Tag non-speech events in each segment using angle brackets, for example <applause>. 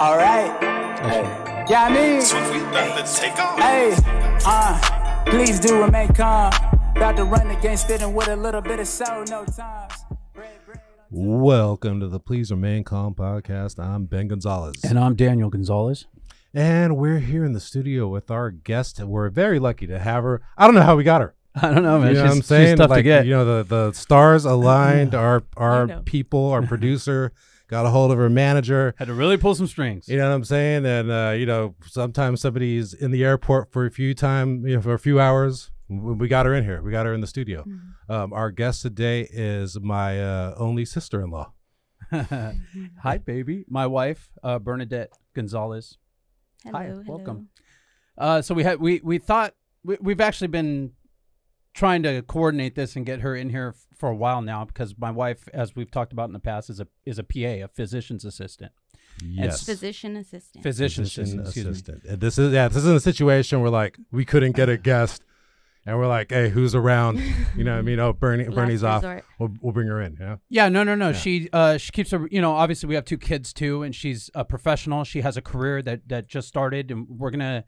All right. Hey. Yeah, I mean, Swift, we about to take off. hey, uh, please do remain calm. About to run against it and with a little bit of soul, no times. Bread, bread. Welcome to the Please Remain Calm podcast. I'm Ben Gonzalez. And I'm Daniel Gonzalez. And we're here in the studio with our guest. We're very lucky to have her. I don't know how we got her. <laughs> I don't know, man. You know she's, what I'm saying? she's tough like, to get. You know, the, the stars <laughs> aligned. our our people, our <laughs> producer got a hold of her manager. Had to really pull some strings. You know what I'm saying? And, uh, you know, sometimes somebody's in the airport for a few time, you know, for a few hours. We we got her in here. We got her in the studio. Mm-hmm. Um, our guest today is my uh, only sister-in-law. <laughs> Hi, baby. My wife, uh, Bernadette Gonzalez. Hello, Hi, hello. welcome. Uh, so we had we we thought we, we've actually been trying to coordinate this and get her in here f- for a while now because my wife, as we've talked about in the past, is a is a PA, a physician's assistant. Yes. Physician assistant. Physician, physician assistant. me. assistant. And This is yeah. This isn't a situation where like we couldn't get a guest, and we're like, hey, who's around? You know, what I mean, oh, Bernie, Bernie's off. We'll, we'll bring her in. Yeah. Yeah, no, no, no. Yeah. She uh she keeps her you know, obviously we have two kids too and she's a professional. She has a career that that just started and we're going to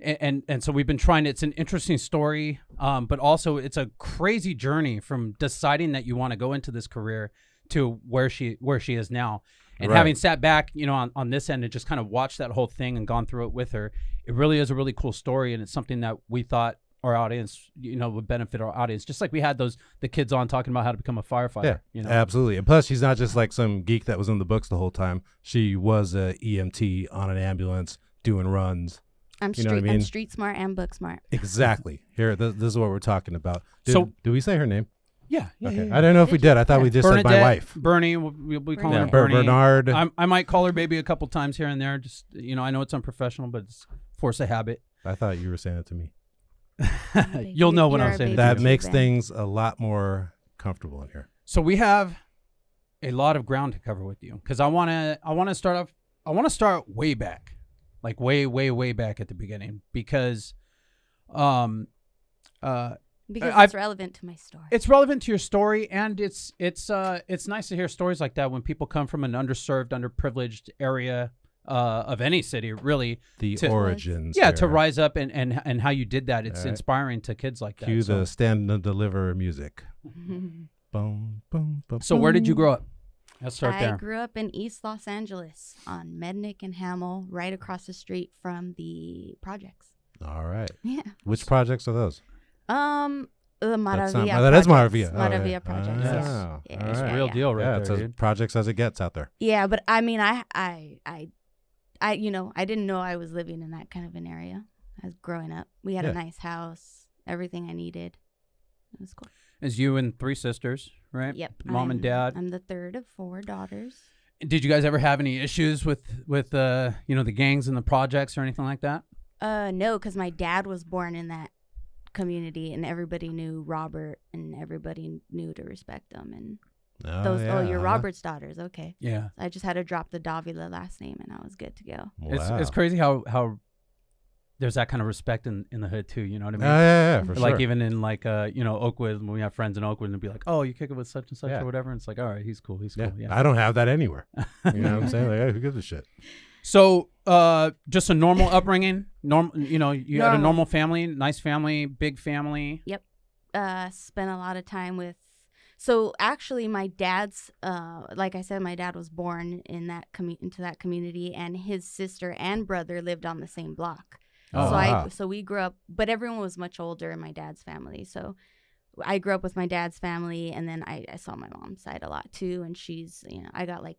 and, and and so we've been trying it's an interesting story um but also it's a crazy journey from deciding that you want to go into this career to where she where she is now. And Right. having sat back, you know, on, on this end and just kind of watched that whole thing and gone through it with her, it really is a really cool story and it's something that we thought our audience, you know, would benefit our audience. Just like we had those the kids on talking about how to become a firefighter. Yeah, you know. absolutely. And plus, she's not just like some geek that was in the books the whole time. She was a EMT on an ambulance doing runs. I'm You street. know what I mean? I'm street smart and book smart. <laughs> Exactly. Here, this, this is what we're talking about. Did, So- did we say her name? Yeah, yeah, okay. yeah, yeah. I don't know if we Did you? did. I thought we just said my wife. Bernie. We'll, we'll be calling Yeah, her Bernie. Bernard. I'm, I might call her baby a couple times here and there. Just you know, I know it's unprofessional, but it's force of habit. I thought you were saying it to me. <laughs> You'll know what I'm saying That makes Ben. things a lot more comfortable in here. So we have a lot of ground to cover with you because I want to. I want to start off. I want to start way back, like way, way, way back at the beginning because, um, uh, because I've- it's relevant to my story. it's relevant to your story and it's it's uh it's nice to hear stories like that when people come from an underserved underprivileged area uh of any city really The To- origins. yeah to rise up and and and how you did that it's Alright. inspiring to kids like that Cue so, the stand and deliver music. <laughs> Boom, boom, boom. so where did you grow up let's start I there grew up in East Los Angeles on Mednik and Hammel, right across the street from the projects. All right. Yeah. Which projects are those? Um, the That's not- Maravilla. that is projects. Maravilla. Oh, Maravilla yeah. projects. Ah, yes. Yeah, right. It's a yeah, real yeah. deal right yeah, there it's as dude. projects as it gets out there. Yeah, but I mean, I, I, I, I, you know, I didn't know I was living in that kind of an area. I was growing up. We had Yeah. a nice house, everything I needed. It was cool. It's you and three sisters right Yep. mom and I'm- dad I'm the third of four daughters. did you guys ever have any issues with with uh you know the gangs and the projects or anything like that Uh, no, because my dad was born in that community, and everybody knew Robert, and everybody knew to respect him. And Oh, those, yeah, oh, you're huh? Robert's daughters, okay. yeah I just had to drop the Davila last name, and I was good to go. it's it's crazy how how there's that kind of respect in in the hood too you know what i mean yeah, yeah, yeah, for sure. like sure. even in like uh you know Oakwood when we have friends in Oakwood and be like oh you kick it with such and such Yeah. or whatever and it's like all right he's cool he's yeah. cool yeah I don't have that anywhere. You know what I'm saying? Like, <laughs> hey, who gives a shit? so uh just a normal upbringing normal you know you had a Normal. normal family nice family big family uh spent a lot of time with so actually my dad's uh like i said my dad was born in that commu- into that community and his sister and brother lived on the same block Oh, so wow. i so we grew up but everyone was much older in my dad's family so i grew up with my dad's family and then i, I saw my mom's side a lot too and she's you know i got like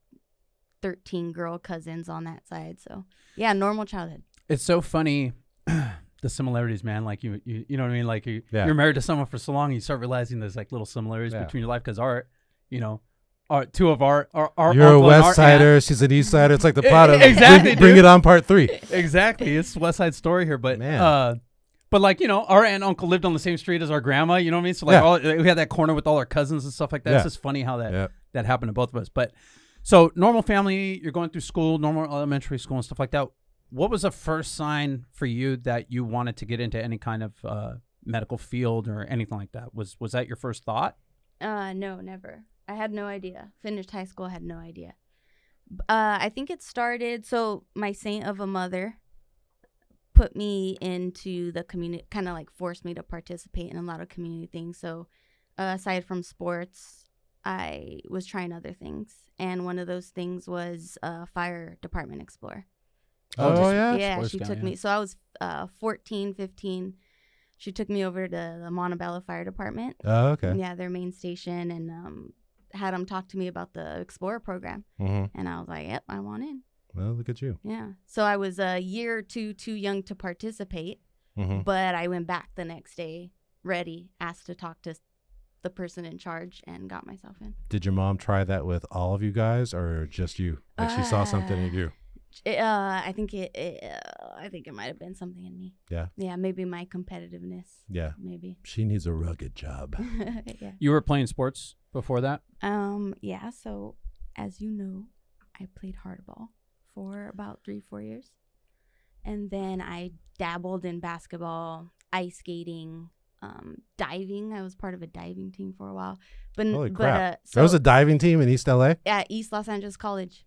13 girl cousins on that side so yeah normal childhood it's so funny <clears throat> the similarities man like you you, you know what i mean like you, Yeah. you're married to someone for so long you start realizing there's like little similarities Yeah. between your life because art, you know our two of our our, our You're a uncle and our West aunt- Sider. She's an East Sider. It's like the plot of exactly, Bring, bring it on part three. exactly it's west side story here but Man. uh but like you know our aunt and uncle lived on the same street as our grandma you know what i mean so like Yeah. all, we had that corner with all our cousins and stuff like that Yeah. it's just funny how that Yeah. that happened to both of us but so normal family you're going through school normal elementary school and stuff like that what was the first sign for you that you wanted to get into any kind of uh medical field or anything like that was was that your first thought Uh, no, never. I had no idea. Finished high school, had no idea. Uh, I think it started. So my saint of a mother put me into the community, kind of like forced me to participate in a lot of community things. So uh, aside from sports, I was trying other things, and one of those things was uh, fire department explorer. Oh, just- yeah? yeah, Boy she Scout, took yeah. me. So I was uh, 14, 15. She took me over to the Montebello Fire Department. Oh, okay. Yeah, their main station, and um, had them talk to me about the Explorer program. Mm-hmm. And I was like, yep, I want in. Well, look at you. Yeah. So I was a year or two too young to participate, Mm-hmm. but I went back the next day ready, asked to talk to the person in charge, and got myself in. Did your mom try that with all of you guys, or just you? Like she saw something in Uh, you. It, uh, I think it, it uh, I think it might have been something in me. Yeah. Yeah, maybe my competitiveness. Yeah. Maybe. She needs a rugged job. <laughs> yeah. You were playing sports before that? Um, yeah, so as you know, I played hardball for about three, four years. And then I dabbled in basketball, ice skating, um, diving. I was part of a diving team for a while. But, Holy but crap. uh, so there was a diving team in East LA. at East Los Angeles College.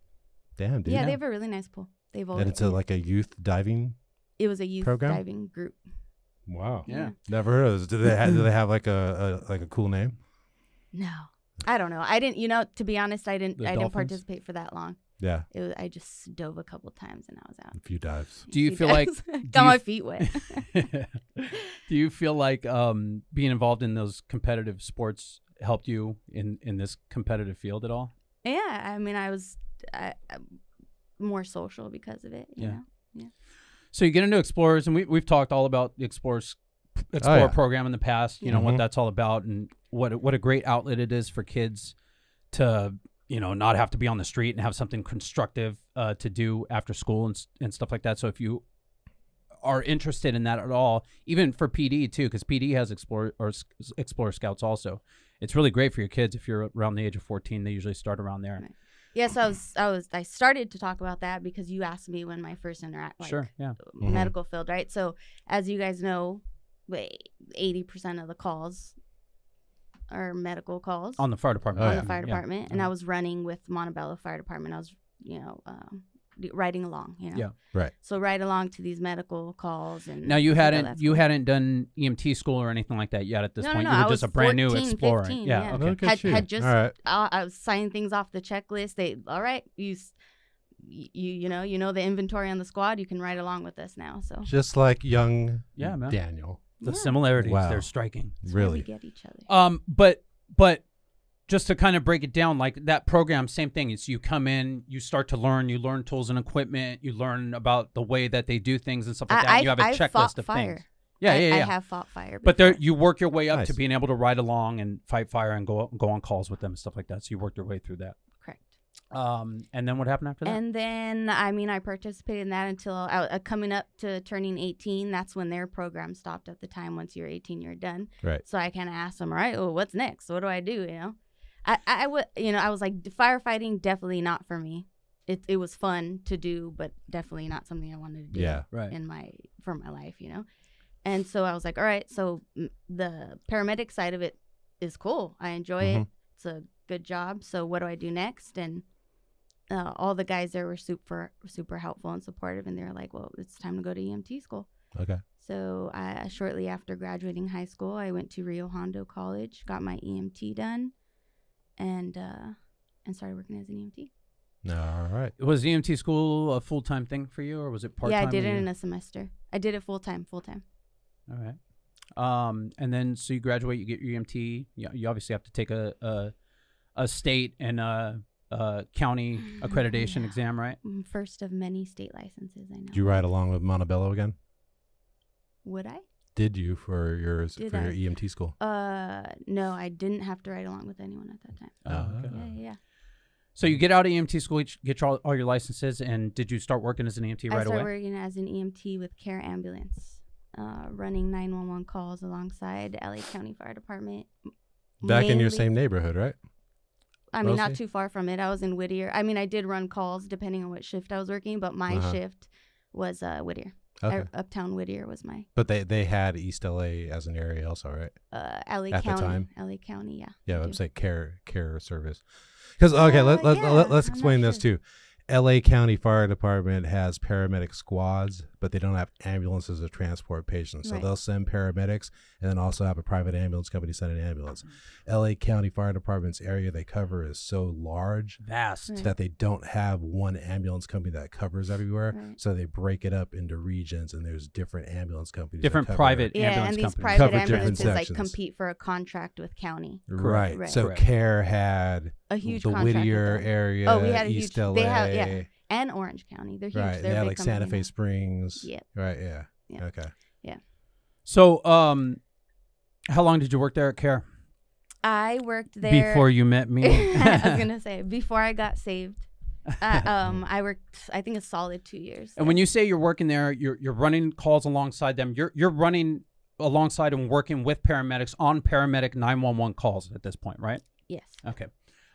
Damn, dude. Yeah, they have a really nice pool. They've always and it's a, like a youth diving. it was a youth program? diving group. Wow. Yeah. Never heard of this. Do they have, do they have like a, a like a cool name? No. I don't know. I didn't you know, to be honest, I didn't The I didn't participate for that long. Yeah, It was I just dove a couple times and I was out. a few dives. Do you Few feel like- <laughs> got my f- feet wet? <laughs> Do you feel like um, being involved in those competitive sports helped you in, in this competitive field at all? Yeah, I mean, I was I, I'm more social because of it. You Yeah. know? So you get into Explorers, and we, we've talked all about the Explorers Explorer yeah. program in the past. You know what Mhm. that's all about, and what a- what a great outlet it is for kids to you know not have to be on the street and have something constructive uh, to do after school and and stuff like that. So if you are interested in that at all, even for PD too, because PD has Explorer or Explorer Scouts also. It's really great for your kids if you're around the age of 14. They usually start around there. Right. Yes, I was. I was. I started to talk about that because you asked me when my first interact, like sure, yeah. Mhm. medical field, right? So, as you guys know, wait, eighty percent of the calls are medical calls On the fire department. Oh, on yeah. the fire Yeah. department, and I Uh-huh. was running with Montebello Fire Department. I was, you know, um, d- riding along. You know, Yeah. Right. So ride along to these medical calls and Now you hadn't you hadn't done EMT school or anything like that yet at this No, no, point. no, you I were just was a brand new 14, explorer. 15, yeah. yeah. Okay. Look at had, you. had just All right. I, I was signing things off the checklist. They all right, you you you know you know the inventory on the squad. You can ride along with us now. So Just like young Yeah, man. Daniel. The Yeah. similarities Wow. they're striking. that's why we Really. get each other. Um, but but just to kind of break it down, like that program, same thing. It's you come in, you start to learn, you learn tools and equipment, you learn about the way that they do things and stuff like that. and you have a I checklist of fire. things. Yeah, I, yeah, I have fought fire. but there, you work your way up to being able to ride along and fight fire and go go on calls with them and stuff like that. So you worked your way through that. correct. Um, and then what happened after that? And then I mean I participated in that until uh, coming up to turning 18. That's when their program stopped. At the time, once you're 18, you're done. Right. So I kind of asked them, all right, well, what's next? What do I do? You know, I, I would, you know, I was like, firefighting definitely not for me. It, it was fun to do, but definitely not something I wanted to do Yeah. right. in my for my life, you know. And so I was like, all right, so mm, the paramedic side of it is cool. I enjoy it. Mhm. It's a good job. So what do I do next? And uh, all the guys there were super super helpful and supportive, and they were like, well, it's time to go to EMT school. Okay. So I, shortly after graduating high school, I went to Rio Hondo College, got my EMT done, and uh, and started working as an EMT. All right. Was EMT school a full time thing for you, or was it part time? yeah, I did it in a semester. I did it full time, full time. All right. Um, and then so you graduate, you get your EMT. You, you obviously have to take a a, a state and a, a county <laughs> accreditation Yeah. exam, right? Mm, First of many state licenses, I know. Did you ride along with Montebello again? Would I? Did you for yours Did for I? your EMT school? Uh, no, I didn't have to ride along with anyone at that time. Oh, okay. Yeah, yeah. yeah. So you get out of EMT school, get- get all, all your licenses, and did you start working as an EMT right away? I right started away? working as an EMT with Care Ambulance, uh, running 911 calls alongside LA County Fire Department. m- Back in your same neighborhood, right? I mean, not too far from it. I was in Whittier. I mean, I did run calls depending on what shift I was working, but my Uh-huh. shift was uh, Whittier. Okay. I- Uptown Whittier was my but they they had East LA as an area also, right? uh, LA At the County. time? LA County, yeah. Yeah, I I'm saying care care service. Because okay, let, Uh, let, yeah, let, us explain this sure. too. LA County Fire Department has paramedic squads, but they don't have ambulances to transport patients. So Right. they'll send paramedics and then also have a private ambulance company send an ambulance. Mm-hmm. LA County Fire Department's area they cover is so large Vast. Right. that they don't have one ambulance company that covers everywhere. Right. So they break it up into regions and there's different ambulance companies. that Different cover- private Yeah, ambulance and these companies. private Cover different ambulances like compete for a contract with county. Right. Right. So Correct. CARE had A huge the Whittier area, Oh, we had a East huge- LA. they have- yeah. and Orange County. They're huge. Right. They're They a had like Santa Fe now. Springs. Yep. Right. Yeah. Yeah. Okay. Yeah. So, um, how long did you work there at Care I worked there before you met me? <laughs> I <laughs> was gonna say before I got saved. Uh, <laughs> um, I worked. I think a solid two years. and when you say you're working there, you're you're running calls alongside them. You're you're running alongside and working with paramedics on paramedic 911 calls at this point, right? yes, Okay.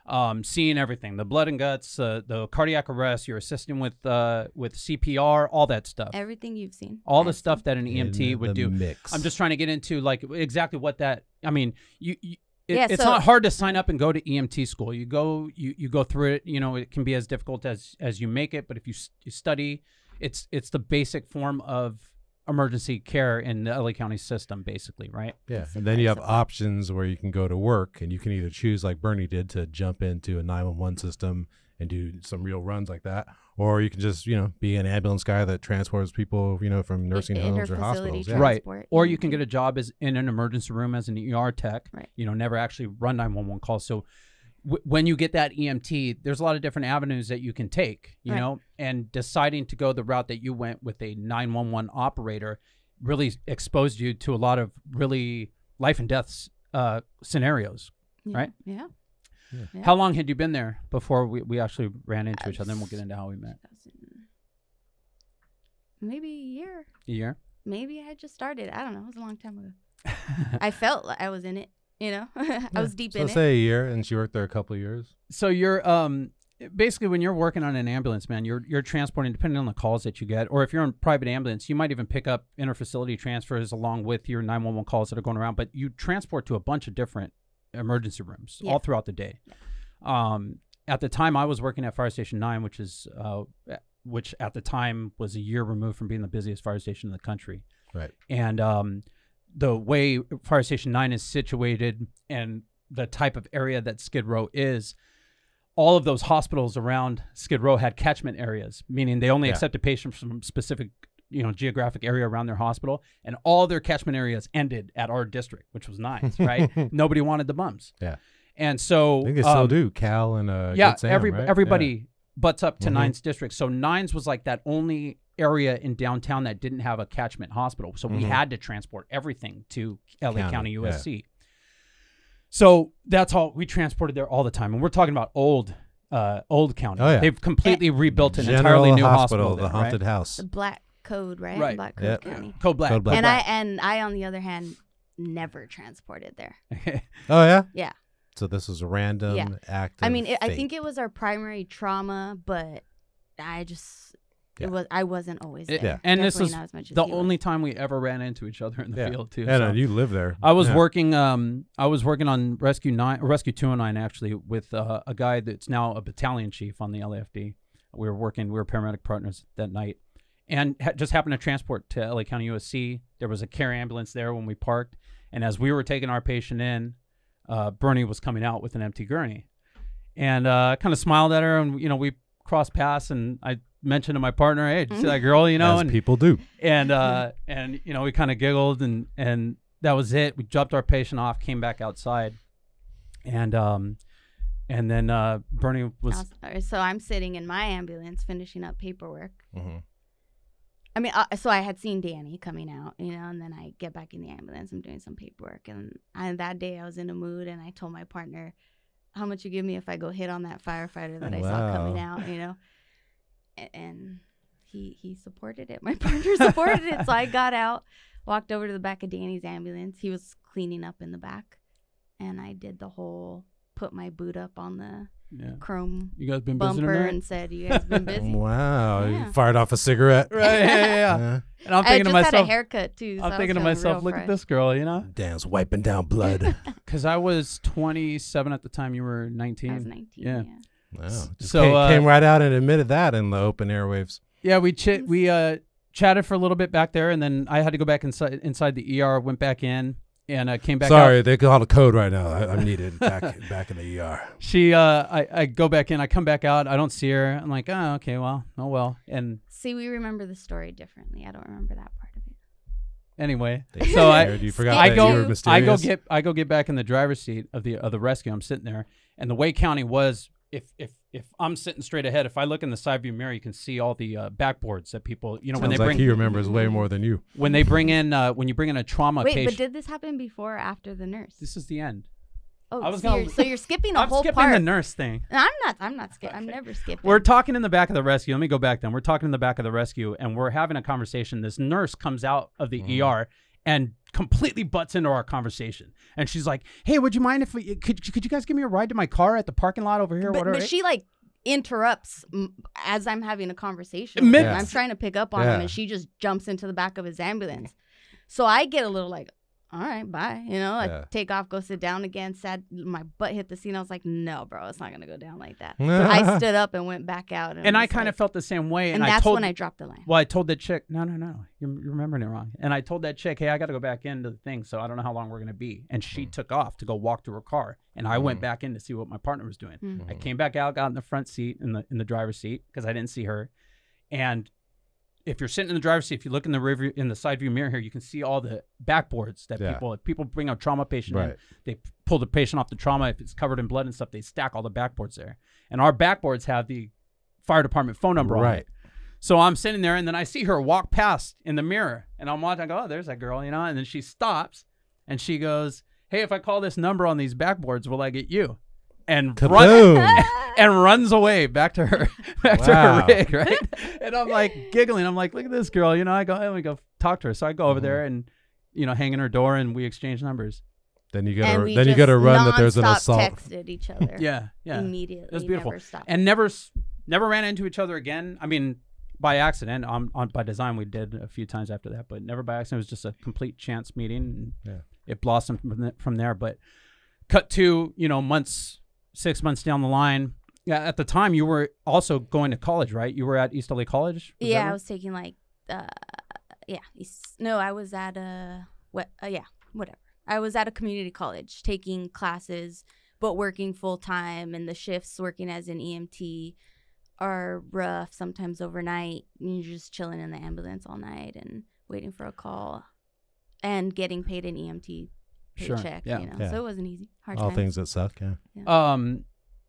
Um, seeing everything, the blood and guts, uh, the cardiac arrest, you're assisting with uh, with CPR, all that stuff. everything you've seen. all the I've stuff seen. that an EMT In would the do. Mix. I'm just trying to get into like exactly what that. I mean, you. you it, Yeah, it's so- not hard to sign up and go to EMT school. You go, you, you go through it. You know, it can be as difficult as as you make it. But if you, you study, it's it's the basic form of emergency care in the LA County system, basically, right? Yeah, It's and then you have advisable. options where you can go to work, and you can either choose, like Bernie did, to jump into a 911 system and do some real runs like that, or you can just, you know, be an ambulance guy that transports people, you know, from nursing homes or hospitals. Yeah. Right. Or you can get a job as in an emergency room as an ER tech. Right. You know, never actually run 911 calls. So w- when you get that EMT, there's a lot of different avenues that you can take, you Right. know, and deciding to go the route that you went with a 911 operator really exposed you to a lot of really life and death uh, scenarios. Yeah, right? Yeah. Yeah. How long had you been there before we, we actually ran into Uh, each other? And we'll get into how we met. Maybe a year. A year? Maybe I just started. I don't know. It was a long time ago. <laughs> I felt like I was in it. You know, <laughs> I was deep So in it. say a year, and she worked there a couple of years. So you're um basically when you're working on an ambulance, man, you're you're transporting depending on the calls that you get, or if you're on private ambulance, you might even pick up interfacility transfers along with your 911 calls that are going around. But you transport to a bunch of different emergency rooms all throughout the day. Um, at the time, I was working at Fire Station Nine, which is uh, which at the time was a year removed from being the busiest fire station in the country Right. and um, the way Fire Station Nine is situated and the type of area that Skid Row is, all of those hospitals around Skid Row had catchment areas, meaning they only Yeah. accepted patients from specific, you know, geographic area around their hospital, and all their catchment areas ended at our district, which was nice, <laughs> right? Nobody wanted the bums, Yeah. and so I think they still um, do. Cal and uh, yeah, Sam, every right? everybody butts up to Mhm. Nines district. So Nines was like that only area in downtown that didn't have a catchment hospital. So we Mhm. had to transport everything to LA County, County, yeah. USC. So that's all we transported there all the time, and we're talking about old, uh, old county. Oh, yeah. They've completely rebuilt an General entirely new hospital, hospital. the there, haunted right? house. the Black Code, right? Right. Black Code Yep. County. Code Black. Code Black. And I and I, on the other hand, never transported there. <laughs> Oh yeah. Yeah. So this was a random Yeah. act. I mean, it, I think it was our primary trauma, but I just Yeah. it was I wasn't always there. It- Yeah. And this Definitely was as as the he was. only time we ever ran into each other in the Yeah. field too. Yeah, so. no, you live there. I was Yeah. working. Um, I was working on Rescue Nine, or Rescue Two Hundred Nine, actually, with uh, a guy that's now a battalion chief on the LAFD. We were working. We were paramedic partners that night, and ha- just happened to transport to LA County USC. There was a care ambulance there when we parked, and as we were taking our patient in, uh, Bernie was coming out with an empty gurney, and uh, kind of smiled at her, and you know we crossed paths, and I mentioned to my partner, "Hey, did you see that girl?" You know, as and people do. and uh and you know we kind of giggled and and that was it we dropped our patient off came back outside and um and then uh bernie was I'll- So I'm sitting in my ambulance finishing up paperwork. hmm I mean, uh, so I had seen Danny coming out, you know, and then I get back in the ambulance. I'm doing some paperwork, and I, that day I was in a mood, and I told my partner, "How much you give me if I go hit on that firefighter that I saw coming out?" You know, A- and he he supported it. <laughs> My partner supported it, so I got out, walked over to the back of Danny's ambulance. He was cleaning up in the back, and I did the whole put my boot up on the yeah chrome you guys been busy bumper tonight? and said, "You guys been busy." <laughs> Wow, Yeah. you fired off a cigarette. right yeah yeah, yeah. <laughs> And i'm I thinking just to had a myself haircut too. so I i'm thinking to myself real look at this girl you know Dan's wiping down blood. because i was 27 at the time you were 19. I was 19. Yeah. Yeah. Wow. Just So, came, uh, came right out and admitted that in the open airwaves. Yeah, we ch- we uh chatted for a little bit back there, and then I had to go back inside inside the ER. Went back in and uh, came back. Sorry, out. they call the code right now. I, I'm needed back <laughs> back in the ER. She uh, I I go back in. I come back out. I don't see her. I'm like, oh, okay, well, oh well. And See, we remember the story differently. I don't remember that part of it. anyway, They so I you forgot I go you were I go get I go get back in the driver's seat of the of the rescue. I'm sitting there, and the way county was if if if I'm sitting straight ahead, if I look in the side view mirror, you can see all the uh, backboards that people you know when Sounds they like bring he remembers way more than you. when they bring in uh, when you bring in a trauma Wait, patient. but did this happen before or after the nurse? this is the end. oh, I was so, gonna- you're, so you're skipping a I'm whole skipping part. the nurse thing. No, I'm not. I'm not skipping. I'm never skipping. We're talking in the back of the rescue. Let me go back then. We're talking in the back of the rescue, and we're having a conversation. This nurse comes out of the Mm-hmm. ER and completely butts into our conversation. And she's like, "Hey, would you mind if we could could you guys give me a ride to my car at the parking lot over here? but, whatever." but she like interrupts as I'm having a conversation. with I'm trying to pick up on Yeah. him, and she just jumps into the back of his ambulance. So I get a little like, all right, bye. You know, I Yeah. take off, go sit down again. Sad, my butt hit the seat. I was like, no, bro, it's not gonna go down like that. I <laughs> stood up and went back out, and, and I kind of like- felt the same way. and And, I that's told when I dropped the line. well, I told that chick, no, no, no, you're, you're remembering it wrong. And I told that chick, hey, I got to go back into the thing, so I don't know how long we're gonna be. And she took off to go walk to her car, and I went Mhm. back in to see what my partner was doing. Mm. I came back out, got in the front seat in the in the driver's seat because I didn't see her. And if you're sitting in the driver's seat, if you look in the rear view, in the side view mirror here, you can see all the backboards that Yeah. people if people bring a trauma patient in, they pull the patient off the trauma. If it's covered in blood and stuff, they stack all the backboards there. And our backboards have the fire department phone number on Right. it. So I'm sitting there, and then I see her walk past in the mirror, and I'm watching. I go, "Oh, there's that girl," you know. And then she stops, and she goes, "Hey, if I call this number on these backboards, will I get you?" And run, <laughs> and runs away back to her <laughs> back to her rig, right? and I'm like giggling. I'm like, look at this girl, you know. I go, let me go talk to her. So I go over Mm-hmm. there and you know, hang in her door, and we exchange numbers. then you and gotta then you just gotta run that there's an nonstop assault. Texted each <laughs> other. Yeah, yeah. Immediately. It was beautiful. Never and never never ran into each other again. I mean, by accident. On, on by design, we did a few times after that, but never by accident. It was just a complete chance meeting. And Yeah. It blossomed from, th- from there. But cut to you know months, six months down the line. Yeah, at the time you were also going to college, right? You were at East LA College. Was yeah, I was taking like, uh, yeah, East- no, I was at a, what, uh, yeah, whatever. I was at a community college taking classes, but working full time, and the shifts working as an EMT are rough. Sometimes overnight, you're just chilling in the ambulance all night and waiting for a call, and getting paid an EMT Sure, paycheck. yeah, you know, yeah. so it wasn't easy. Hard All times. things that suck. Yeah. um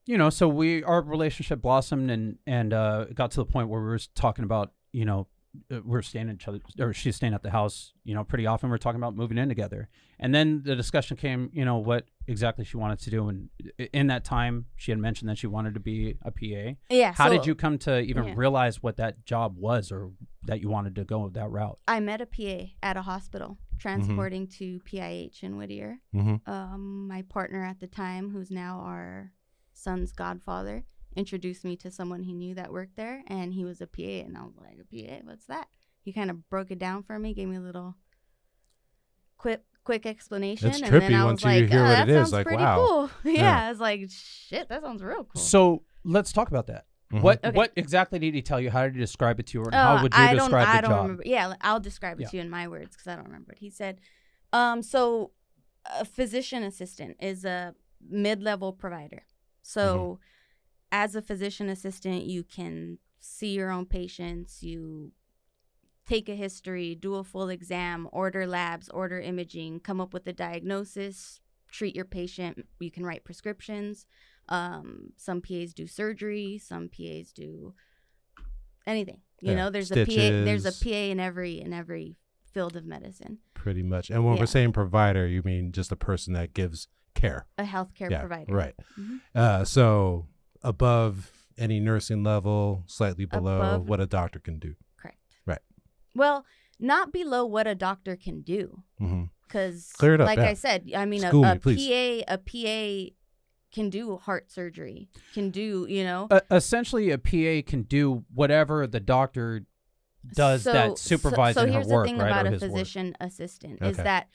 you know so we our relationship blossomed and and uh got to the point where we were talking about you know uh, we're staying at each other or she's staying at the house you know pretty often we're talking about moving in together and then the discussion came you know what exactly she wanted to do and in that time she had mentioned that she wanted to be a pa Yeah. how did you come to even yeah. realize what that job was or that you wanted to go that route I met a PA at a hospital transporting to PIH in Whittier. Mm-hmm. um, my partner at the time, who's now our son's godfather, introduced me to someone he knew that worked there, and he was a PA, and I was like, "A PA? What's that?" He kind of broke it down for me, gave me a little quick quick explanation, It's and then trippy I once was you like, hear "Oh, what that it is, sounds like, pretty wow." cool." <laughs> yeah, Yeah. I was like, "Shit, that sounds real cool." so let's talk about that Mhm. what Okay. what exactly did he tell you how did he describe it to you and Uh, how would you I describe don't, the I don't job remember. Yeah, I'll describe it Yeah. to you in my words because I don't remember it. He said, um, so a physician assistant is a mid-level provider. So as a physician assistant, you can see your own patients, you take a history, do a full exam, order labs, order imaging, come up with a diagnosis, treat your patient. You can write prescriptions. Um, some PAs do surgery, some PAs do anything. You Yeah, know, there's a PA there's a. PA in every in every field of medicine. Pretty much. And when Yeah. we're saying provider, you mean just a person that gives care. A healthcare yeah. provider. Right. Mhm. Uh, so above any nursing level, slightly below Above- what a doctor can do. Correct. Right. Well, not below what a doctor can do. Mm-hmm. Because, Clear it up, like yeah. I said, I mean, a, School a. PA, a PA can do heart surgery, can do, you know, uh, essentially a PA can do whatever the doctor does So- that supervises so, so her here's work, the thing right? about a his work. physician assistant is that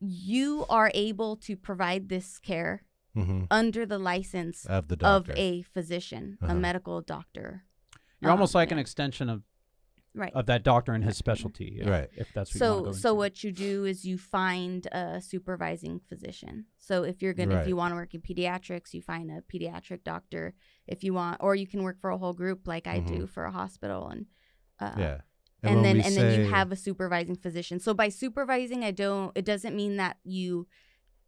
you are able to provide this care hmm under the license Of the of a physician, Uh-huh. a medical doctor. You're almost Um, like an extension of, Right. of that doctor and his specialty. yeah, Right. If that's what you so want to go so into. what you do is you find a supervising physician so if you're gonna if you want to work in pediatrics you find a pediatric doctor if you want or you can work for a whole group like i do for a hospital and uh, yeah. and, when then we and then you have a supervising physician so by supervising i don't it doesn't mean that you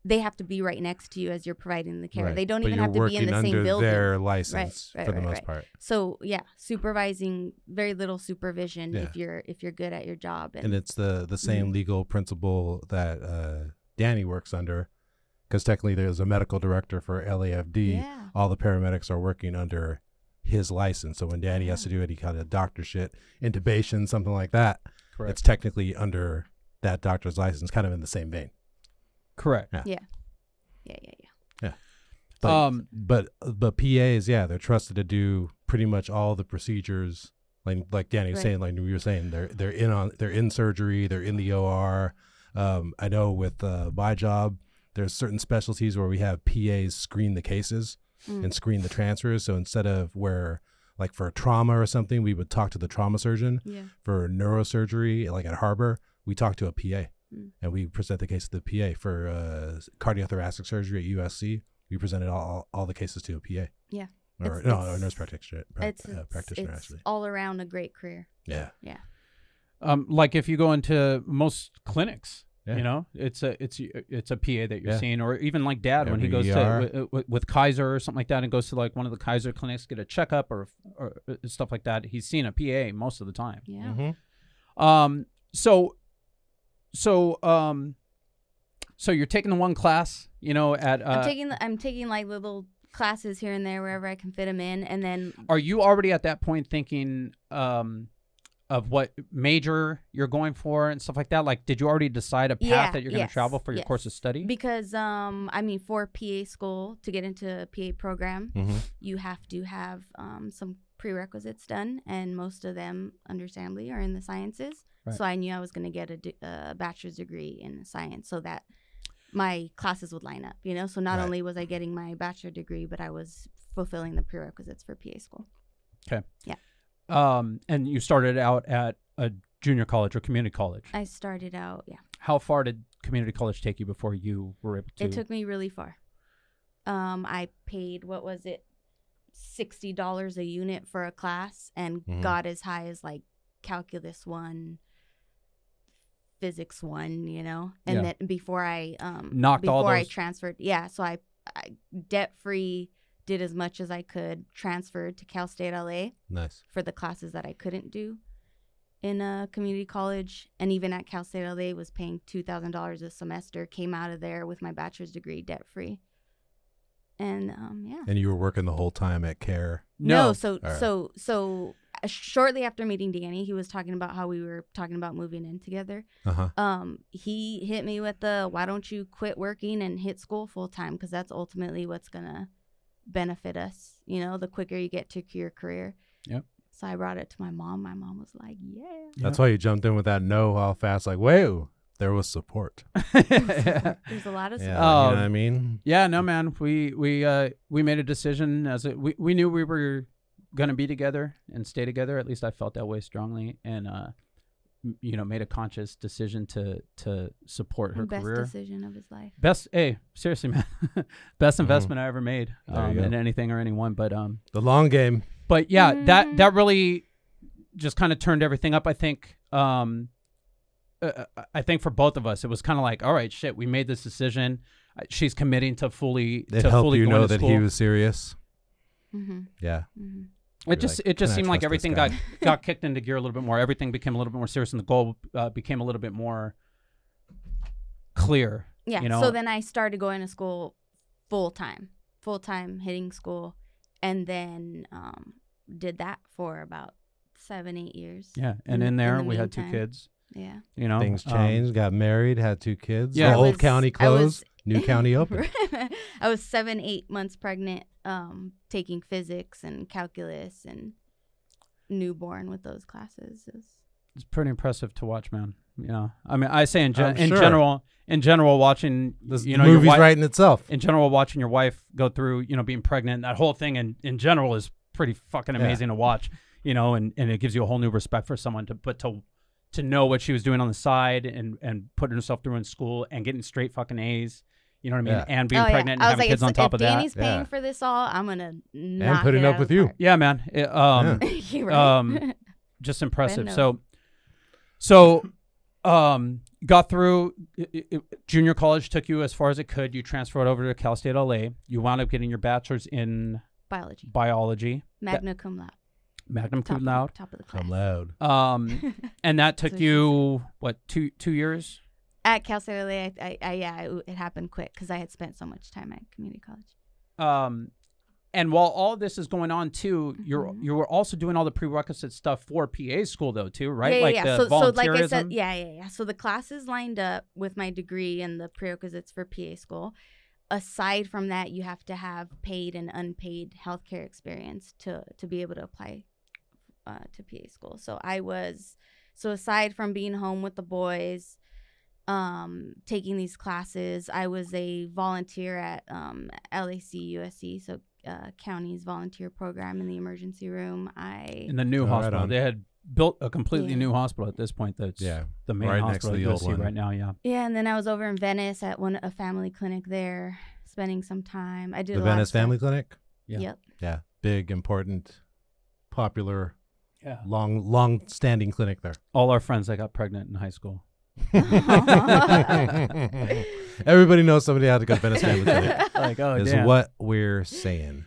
they have to be right next to you as you're providing the care Right. they don't But even have to be in working the same building Their license right, for the right, most right. part, so yeah supervising very little supervision Yeah. if you're if you're good at your job and, and it's the the same Mm-hmm. legal principle that uh, Danny works under, because technically there's a medical director for LAFD. yeah All the paramedics are working under his license. So when Danny has to do any kind of doctor shit, intubation, something like that, Correct. it's technically under that doctor's license, kind of in the same vein. Correct. Yeah. yeah yeah yeah But, Um, but but PAs, yeah, they're trusted to do pretty much all the procedures. Like like Danny was Right. saying, like you were saying, they're they're in on they're in surgery, they're in the OR. Um, I know with uh, my job, there's certain specialties where we have PAs screen the cases Mm. and screen the transfers. So instead of where like for trauma or something, we would talk to the trauma surgeon. yeah For neurosurgery, like at Harbor, we talk to a PA Mm. and we present the case to the PA. For uh, cardiothoracic surgery at USC, we presented all, all the cases to a PA. Yeah. Or, It's- no, it's- a nurse practitioner, prac- it's, uh, practitioner it's actually. all around a great career. Yeah. Yeah. Um, like if you go into most clinics, Yeah. you know, it's a it's it's a PA that you're Yeah. seeing, or even like Dad when he goes ER. to with, with Kaiser or something like that, and goes to like one of the Kaiser clinics get a checkup or or uh, stuff like that. He's seeing a PA most of the time. Yeah. Mhm. Um, so so um, so you're taking the one class, you know, at I'm uh, taking the, I'm taking like little classes here and there wherever I can fit them in, and then are you already at that point thinking um of what major you're going for and stuff like that? Like, did you already decide a path Yeah, that you're going to yes, travel for your course of study? because um I mean for PA school to get into a PA program, Mhm. you have to have um some prerequisites done, and most of them, understandably, are in the sciences. Right. So I knew I was going to get a, a bachelor's degree in science, so that my classes would line up. You know, so not Right. only was I getting my bachelor degree, but I was fulfilling the prerequisites for PA school. Okay. Yeah. Um, and you started out at a junior college or community college. I started out, yeah. How far did community college take you before you were able to? It took me really far. Um, I paid what was it, sixty dollars a unit for a class, and Mhm. got as high as like calculus one, physics one. You know, and Yeah. then before I um Knocked before all I transferred, yeah. So I, I debt free did as much as I could. Transferred to Cal State LA Nice. for the classes that I couldn't do in a community college, and even at Cal State LA was paying two thousand dollars a semester. Came out of there with my bachelor's degree debt free, and um, yeah. And you were working the whole time at Care. No. so All right. so so shortly after meeting Danny, he was talking about how we were talking about moving in together. Uh huh. Um, he hit me with the why don't you quit working and hit school full time because that's ultimately what's gonna benefit us. You know, the quicker you get to your career. Yep. So I brought it to my mom. My mom was like, "Yeah." That's why you jumped in with that no how fast. Like, whoa, there was support. yeah. <laughs> There's a lot of Yeah, support. you know Um, what I mean. Yeah, no, man. We we uh we made a decision as a, we we knew we were gonna be together and stay together. At least I felt that way strongly, and uh, m- you know, made a conscious decision to to support her best career. decision of his life. Best, hey, seriously, man, <laughs> best investment I ever made Mm-hmm. There you um, go. in anything or anyone. But um, The long game. but yeah, that Mhm. that really just kind of turned everything up. I think. Um, uh, I think for both of us, it was kind of like, all right, shit, we made this decision. Uh, She's committing to fully It to helped fully you going know to that school. he was serious. Mm-hmm. Yeah. Mm-hmm. You're It just like, it just seemed like everything got got kicked into gear a little bit more. Everything became a little bit more serious, and the goal uh, became a little bit more clear. Yeah. You know? So then I started going to school full time, full time hitting school, and then um, did that for about seven, eight years. Yeah, and In- in there in the we had two kids. Yeah. You know, Things um, changed. got married. Had two kids. Yeah. The old was- county I was- closed. New county <laughs> open. I was seven, eight months pregnant, um, taking physics and calculus and newborn with those classes. It was, It's pretty impressive to watch, man. You know, I mean, I say in gen- I'm in general, in general, watching This you know your movie's wife, writing itself. in general, watching your wife go through, you know, being pregnant, that whole thing, in in general, is pretty fucking Yeah. amazing to watch. You know, and and it gives you a whole new respect for someone to but to to know what she was doing on the side and and putting herself through in school and getting straight fucking A's. You know what I mean? Yeah. And being oh, yeah. pregnant and I was having like, kids on top if of that. Danny's paying Yeah. for this all, I'm gonna knock putting up with you. the Yeah, man. It, um, park. <laughs> Right. Um, <laughs> just impressive. So, so, um, got through i- i- junior college. Took you as far as it could. You transferred over to Cal State LA. You wound up getting your bachelor's in Biology, biology, magna cum laude, magna top, cum laude. top of the class. I'm loud. Um, <laughs> and that took So you what two two years? At Cal State LA, I, I, I yeah, it, it happened quick because I had spent so much time at community college. Um, and while all this is going on too, you're Mhm. you were also doing all the prerequisite stuff for PA school though too, right? Yeah, yeah, like yeah. the so, so like I said, yeah, yeah, yeah. So the classes lined up with my degree and the prerequisites for PA school. Aside from that, you have to have paid and unpaid healthcare experience to to be able to apply uh, to PA school. So I was so aside from being home with the boys, um, taking these classes, I was a volunteer at um, LAC USC, so uh, county's volunteer program in the emergency room. I in the new Oh, hospital. on. They had built a completely Yeah. new hospital at this point. That's Yeah. the main Right next to hospital the at old one. right now. Yeah, Yeah, and then I was over in Venice at one a family clinic there, spending some time. I did The a lot of Venice stuff. Family Clinic. Yeah. Yep. Yeah. Big, important, popular, yeah. long, long-standing clinic there. All our friends that got pregnant in high school. <laughs> Everybody knows somebody had to go to Venice Family Clinic. <laughs> Like, oh is damn. what we're saying.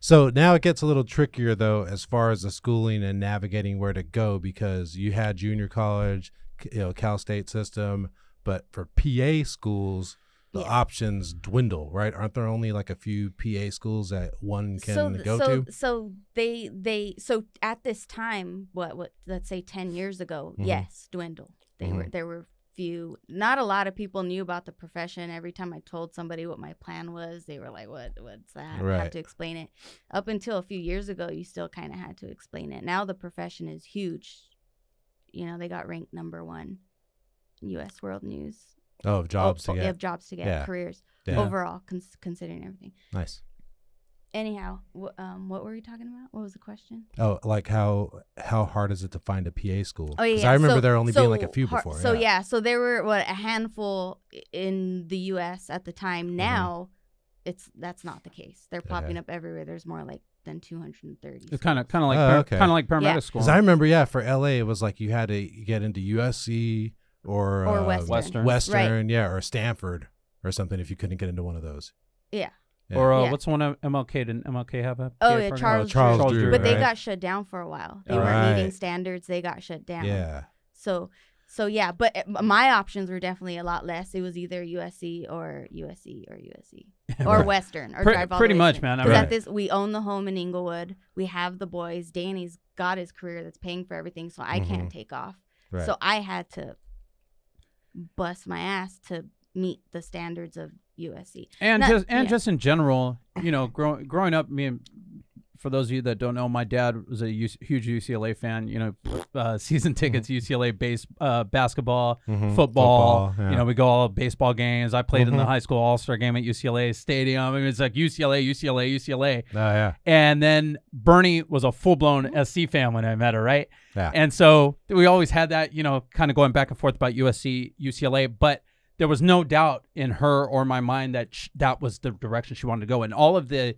So now it gets a little trickier though, as far as the schooling and navigating where to go, because you had junior college, you know, Cal State system, but for PA schools, the Yeah. options dwindle, right? Aren't there only like a few PA schools that one can so go so to? so they they so at this time, what what let's say ten years ago, Mhm. yes, dwindle. They were Mhm. there were few. Not a lot of people knew about the profession. Every time I told somebody what my plan was, they were like, "What what's that?" right. I have to explain it. Up until a few years ago, you still kind of had to explain it. Now the profession is huge. You know, they got ranked number one, U.S. World News. Oh, of jobs oh, to oh, get. yeah, jobs to get, Yeah. careers Yeah. overall, cons- considering everything. Nice. Anyhow, wh- um, what were we talking about? What was the question? Oh, like how how hard is it to find a PA school? Oh yeah, 'Cause yeah. I remember so, there only being like a few har- before. So yeah. yeah. so there were what a handful in the U.S. at the time. Mm-hmm. Now, it's that's not the case. They're popping up everywhere. There's more like than 230. It's kind of kind of like Oh, par- okay. kind of like paramedic Yeah. school. Because I remember, yeah, for LA, it was like you had to get into USC or Or uh, Western. Western. Western, yeah, or Stanford or something if you couldn't get into one of those. Yeah. Yeah. Or uh, Yeah. what's the one MLK? Didn't MLK have a? Oh yeah, program? Charles. Charles Drew. Drew, Drew, But they right? got shut down for a while. They Oh, weren't meeting standards. They got shut down. Yeah. So so yeah, but uh, my options were definitely a lot less. It was either USC or USC or USC <laughs> or Right. Western or Pre- drive all pretty the way much, to- man. I 'cause mean- at this, we own the home in Inglewood. We have the boys. Danny's got his career that's paying for everything, so I Mhm. can't take off. Right. So I had to bust my ass to meet the standards of USC. and Not- just and yeah. just in general, you know, grow, growing up, me and for those of you that don't know, my dad was a huge UCLA fan. You know, <laughs> uh, season tickets, UCLA base uh, basketball, Mhm. football. yeah. You know, we go all baseball games. I played in the Mhm. high school All Star game at UCLA Stadium. I mean, it's like UCLA, UCLA, UCLA. oh yeah, And then Bernie was a full blown SC fan when I met her, right? yeah. And so we always had that, you know, kind of going back and forth about USC, UCLA, but there was no doubt in her or my mind that sh- that was the direction she wanted to go. And all of the,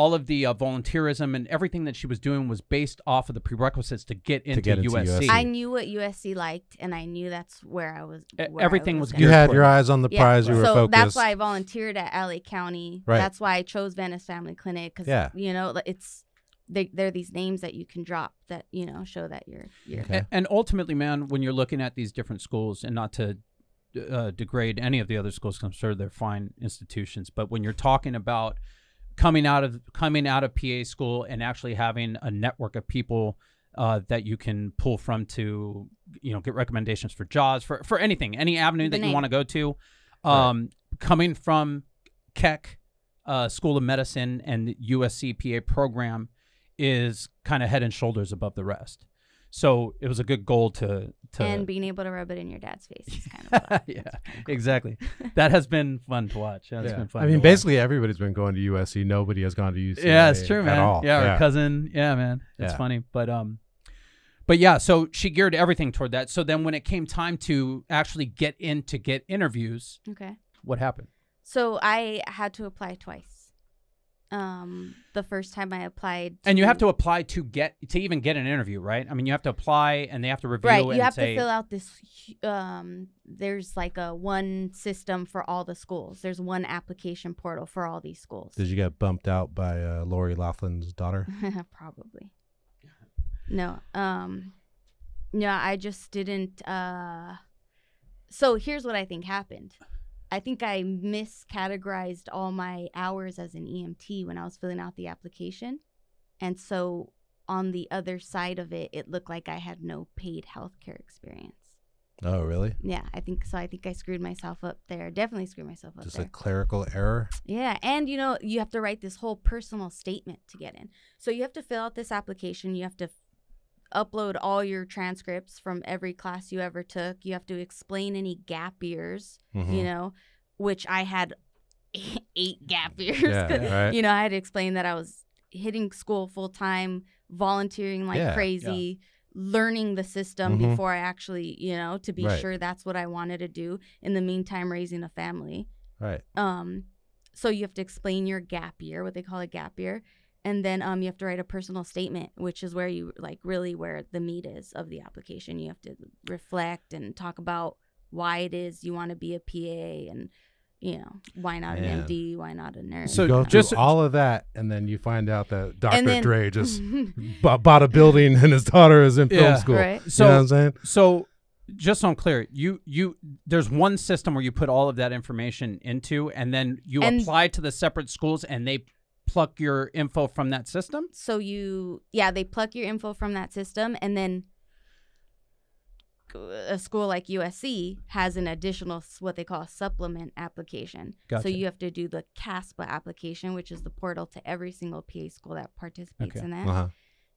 all of the uh, volunteerism and everything that she was doing was based off of the prerequisites to get into, get into USC. USC. I knew what USC liked, and I knew that's where I was. Where I everything was you had your eyes on the Yeah, prize. You were so focused. that's why I volunteered at LA County. Right. That's why I chose Venice Family Clinic because Yeah. you know it's they they're these names that you can drop that you know show that you're you're Okay. A- And ultimately, man, when you're looking at these different schools, and not to uh, degrade any of the other schools, 'cause I'm sure they're fine institutions, but when you're talking about coming out of coming out of PA school and actually having a network of people uh, that you can pull from to, you know, get recommendations for jobs for for anything, any avenue The that you want to go to, Right. um, coming from Keck uh, School of Medicine and the USC PA program is kind of head and shoulders above the rest. So it was a good goal to to and being able to rub it in your dad's face is kind of <laughs> fun. yeah, exactly. <laughs> that has been fun to watch. That's Yeah. been fun. I to mean, watch. basically everyth's been going to USC. Nobody has gone to USC. Yeah, it's true, man. all. Yeah, our cousin. Yeah, man. It's Yeah. funny, but um, but yeah. So she geared everything toward that. So then, when it came time to actually get in to get interviews, okay. what happened? So I had to apply twice. Um, the first time I applied, And you have to apply to get to even get an interview, right? I mean, you have to apply, and they have to review right. it You have say, to fill out this. hu- Um, there's like a one system for all the schools. There's one application portal for all these schools. Did you get bumped out by uh, Lori Loughlin's daughter? <laughs> Probably. No. Um yeah, I just didn't uh so here's what I think happened. I think I miscategorized all my hours as an EMT when I was filling out the application. And so on the other side of it, it looked like I had no paid healthcare experience. Oh, really? Yeah, I think so. I think I screwed myself up there. Definitely screwed myself up Just there. a clerical error. Yeah, and you know, you have to write this whole personal statement to get in. So you have to fill out this application. You have to upload all your transcripts from every class you ever took. You have to explain any gap years, Mhm. you know, which I had <laughs> eight gap years. Yeah, right. You know, I had to explain that I was hitting school full time, volunteering like Yeah, yeah. crazy, learning the system Mhm. before I actually, you know, to be Right. sure that's what I wanted to do. In the meantime, raising a family Right. um so you have to explain your gap year what they call a gap year and then um you have to write a personal statement which is where you like really where the meat is of the application you have to reflect and talk about why it is you want to be a pa and you know why not Man. an md why not a nurse So you go just- all of that, and then you find out that Dr. then- Dre just <laughs> b- bought a building and his daughter is in film Yeah. school. Right. You So- know what I'm saying? So, just so I'm clear, you you there's one system where you put all of that information into, and then you And- apply to the separate schools, and they pluck your info from that system. so you yeah they pluck your info from that system and then a school like USC has an additional what they call a supplement application. Gotcha. So you have to do the CASPA application, which is the portal to every single PA school that participates Okay. in that, Uh-huh.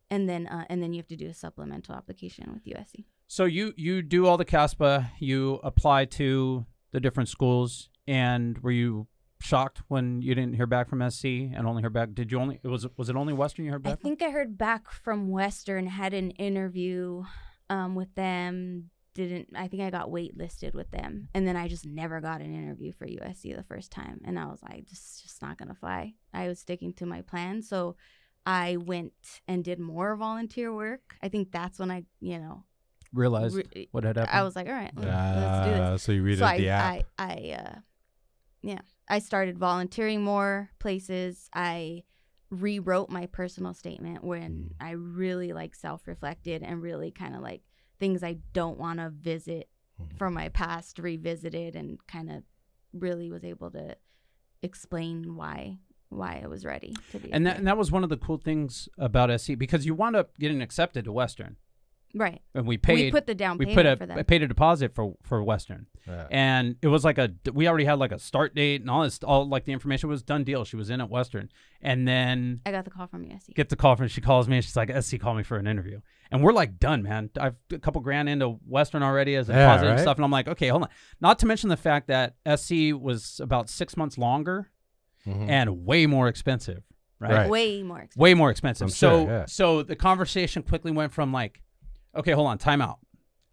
and then uh, and then you have to do a supplemental application with USC. So you you do all the CASPA, you apply to the different schools, and were you shocked when you didn't hear back from SC and only heard back? Did you only was it was it only Western you heard I back? from? think I heard back from Western, had an interview um, with them. Didn't I think I got waitlisted with them, and then I just never got an interview for USC the first time, and I was like, this is just not gonna fly. I was sticking to my plan, so I went and did more volunteer work. I think that's when I, you know, Realized re- what had happened. I was like, all right, let's, let's do this Uh, so you read so it I, the app. I, I, uh, yeah, I started volunteering more places. I rewrote my personal statement when Mm. I really like self-reflected and really kind of like things I don't want to visit Mhm. from my past revisited and kind of really was able to explain why why I was ready to be. and that and that was one of the cool things about SC because you wound up getting accepted to Western, right. and we paid. we put the down we payment put for a them. paid a deposit for for Western, Yeah. and it was like a we already had like a start date and all this all like the information was done deal. She was in at Western, and then I got the call from USC. get the call from she calls me and she's like SC called me for an interview, and we're like done, man. I've a couple grand into Western already as a Yeah, deposit and stuff, and I'm like, okay, hold on. Not to mention the fact that SC was about six months longer Mhm. and way more expensive, right? Right. Way more. Expensive. way more expensive. I'm so sure, yeah. so the conversation quickly went from like, okay, hold on, time out.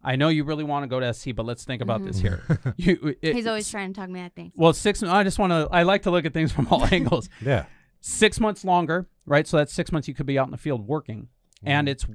I know you really want to go to SC, but let's think about this here. <laughs> You, it- He's always trying to talk me out of things. well six. I just want to. I like to look at things from all <laughs> angles. yeah. Six months longer, right? So that's six months you could be out in the field working, and Mm-hmm. it's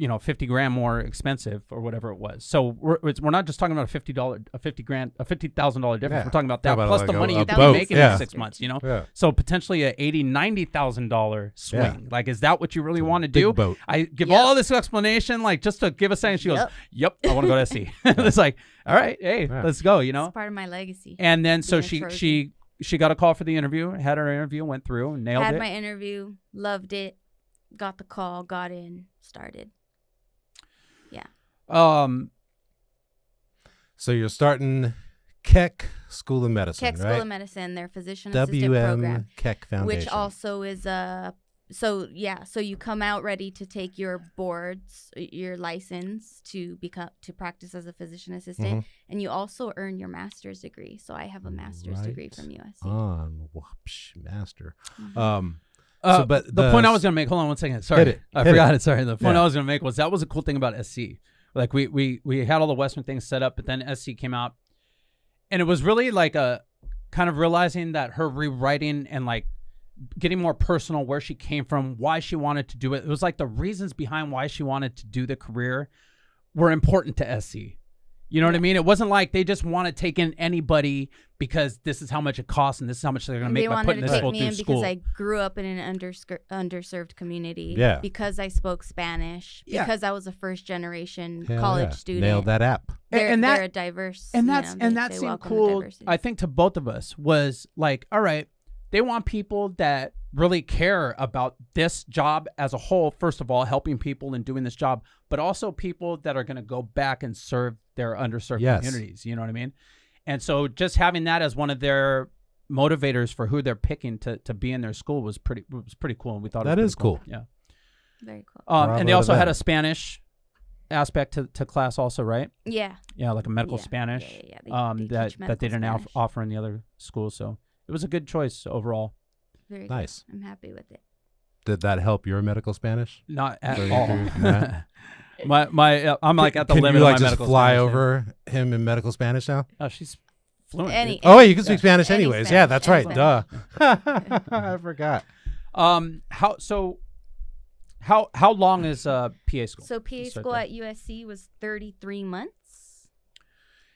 you know fifty grand more expensive or whatever it was. So we're it's, we're not just talking about a fifty dollar, a fifty grand, a fifty thousand dollar difference. Yeah. We're talking about that about plus like the a- money a you could boat, be making yeah. in six months. You know, Yeah. so potentially a eighty, ninety thousand dollar swing. Yeah. Like, is that what you really want to do? boat. I give Yep. all this explanation, like just to give a second. She goes, Yep. "Yep, I want to go to SC." <laughs> <laughs> it's like, all right, hey, Yeah. let's go. You know. It's part of my legacy. And then so she Trojan. she she got a call for the interview, had her interview, went through, and nailed it. had my interview, loved it, got the call, got in, started. Um, So you're starting Keck School of Medicine, Keck right? School of Medicine, their physician assistant WM program, Keck Foundation. which also is a so yeah, so you come out ready to take your boards, uh, your license to become to practice as a physician assistant, and you also earn your master's degree. So I have a master's degree from USC. On whoopsh, master. Mhm. Um, Uh, So, but the, the point I s- was gonna make. Hold on one second. Sorry, it, I hit forgot it. it. Sorry. The point Yeah. I was gonna make was that was a cool thing about SC. Like we we we had all the Western things set up, but then SC came out, and it was really like a kind of realizing that her rewriting and like getting more personal, where she came from, why she wanted to do it. It was like the reasons behind why she wanted to do the career were important to SC. You know what I mean? It wasn't like they just want to take in anybody because this is how much it costs and this is how much they're going to And make they by wanted putting to this take whole me through in school. because I grew up in an underscur- underserved community. Yeah. Because I spoke Spanish. Yeah. Because I was a first generation hell college yeah. student. Nailed that app. They're, And that- they're a diverse. and you that's know, and they- that they seemed cool i think to both of us was like all right they want people that really care about this job as a whole first of all helping people and doing this job but also people that are going to go back and serve their underserved Yes. communities you know what i mean and so just having that as one of their motivators for who they're picking to, to be in their school was pretty was pretty cool and we thought it That was is pretty cool. yeah Very cool. um, and they also had a spanish aspect to, to class also right Yeah. yeah like a medical Yeah, Spanish yeah, yeah, they- um, they that teach that they didn't off- Spanish. offer in the other schools. So it was a good choice overall. Very good. Nice. I'm happy with it. Did that help your medical Spanish? Not at So all. <laughs> do- nah. my my uh, I'm like at the Can limit you like of my just medical fly Spanish, yeah. over him in medical Spanish now? Oh, she's fluent. Any- dude. Oh, wait, you can speak Spanish Any anyways. Yeah, that's any right. Duh. <laughs> I forgot. Um, how so? How how long is uh PA school? So PA school there. at USC was 33 months.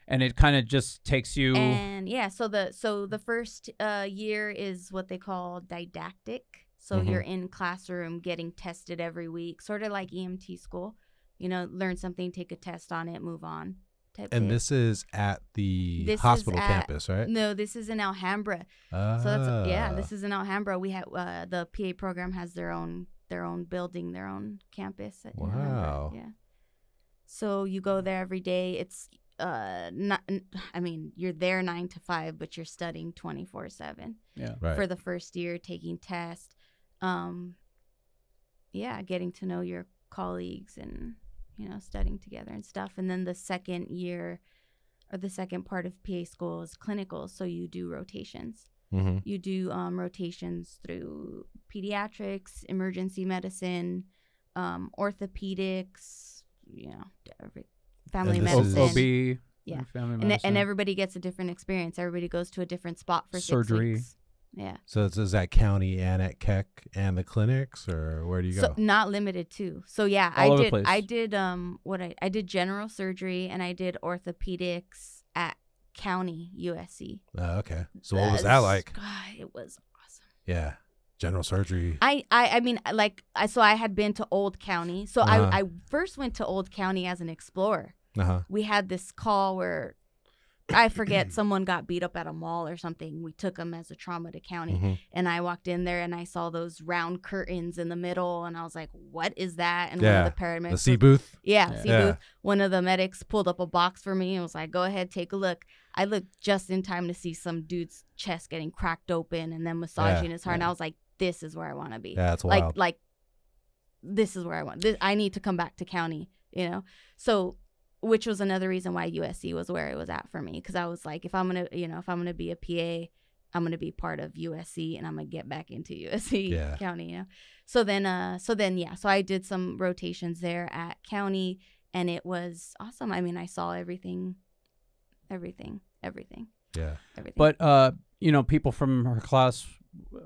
and it kind of just takes you. And yeah, so the so the first uh, year is what they call didactic. So Mhm. you're in classroom getting tested every week, sort of like EMT school. You know, learn something, take a test on it, move on. Type And thing. this is at the This hospital at- campus, right? No, this is in Alhambra. Uh, So that's yeah, this is in Alhambra. We have uh, the PA program has their own their own building, their own campus. At Alhambra, Wow. Yeah. So you go there every day. It's uh not I mean, you're there 9 to 5, but you're studying 24/7 yeah. right. for the first year taking tests. Um yeah, getting to know your colleagues and you know, studying together and stuff. And then the second year or the second part of PA school is clinical, so you do rotations hmm you do um, rotations through pediatrics, emergency medicine, um, orthopedics, you know, every, family this medicine. OB. Yeah. Family and, medicine. and everybody gets a different experience. Everybody goes to a different spot for Surgery. Six weeks. Yeah. So it's, is that county and at Keck and the clinics, or where do you So go? not limited to. So yeah, All I did. place. I did um what I I did general surgery and I did orthopedics at County USC. Oh, okay. So what was that like? God, it was awesome. Yeah, general surgery. I, I I mean like I so I had been to Old County. So Uh-huh. I I first went to Old County as an explorer. Uh huh. We had this call where I forget <clears throat> someone got beat up at a mall or something. We took them as a trauma to county, hmm and I walked in there and I saw those round curtains in the middle, and I was like, "What is that?" And Yeah, one of the paramedics, The C was- booth. yeah, Yeah. C Yeah. booth. One of the medics pulled up a box for me and was like, "Go ahead, take a look." I looked just in time to see some dude's chest getting cracked open and then massaging his heart, and. I was like, "This is where I want to be." Yeah, it's like wild. like this is where I want. This, I need to come back to county, you know. So, which was another reason why USC was where it was at for me because I was like, if I'm gonna, you know, if I'm gonna be a PA, I'm gonna be part of USC and I'm gonna get back into <laughs> USC Yeah. county, you know. So then, uh, so then, yeah, so I did some rotations there at county, and it was awesome. I mean, I saw everything, everything, everything, yeah. everything. But uh, you know, people from her class,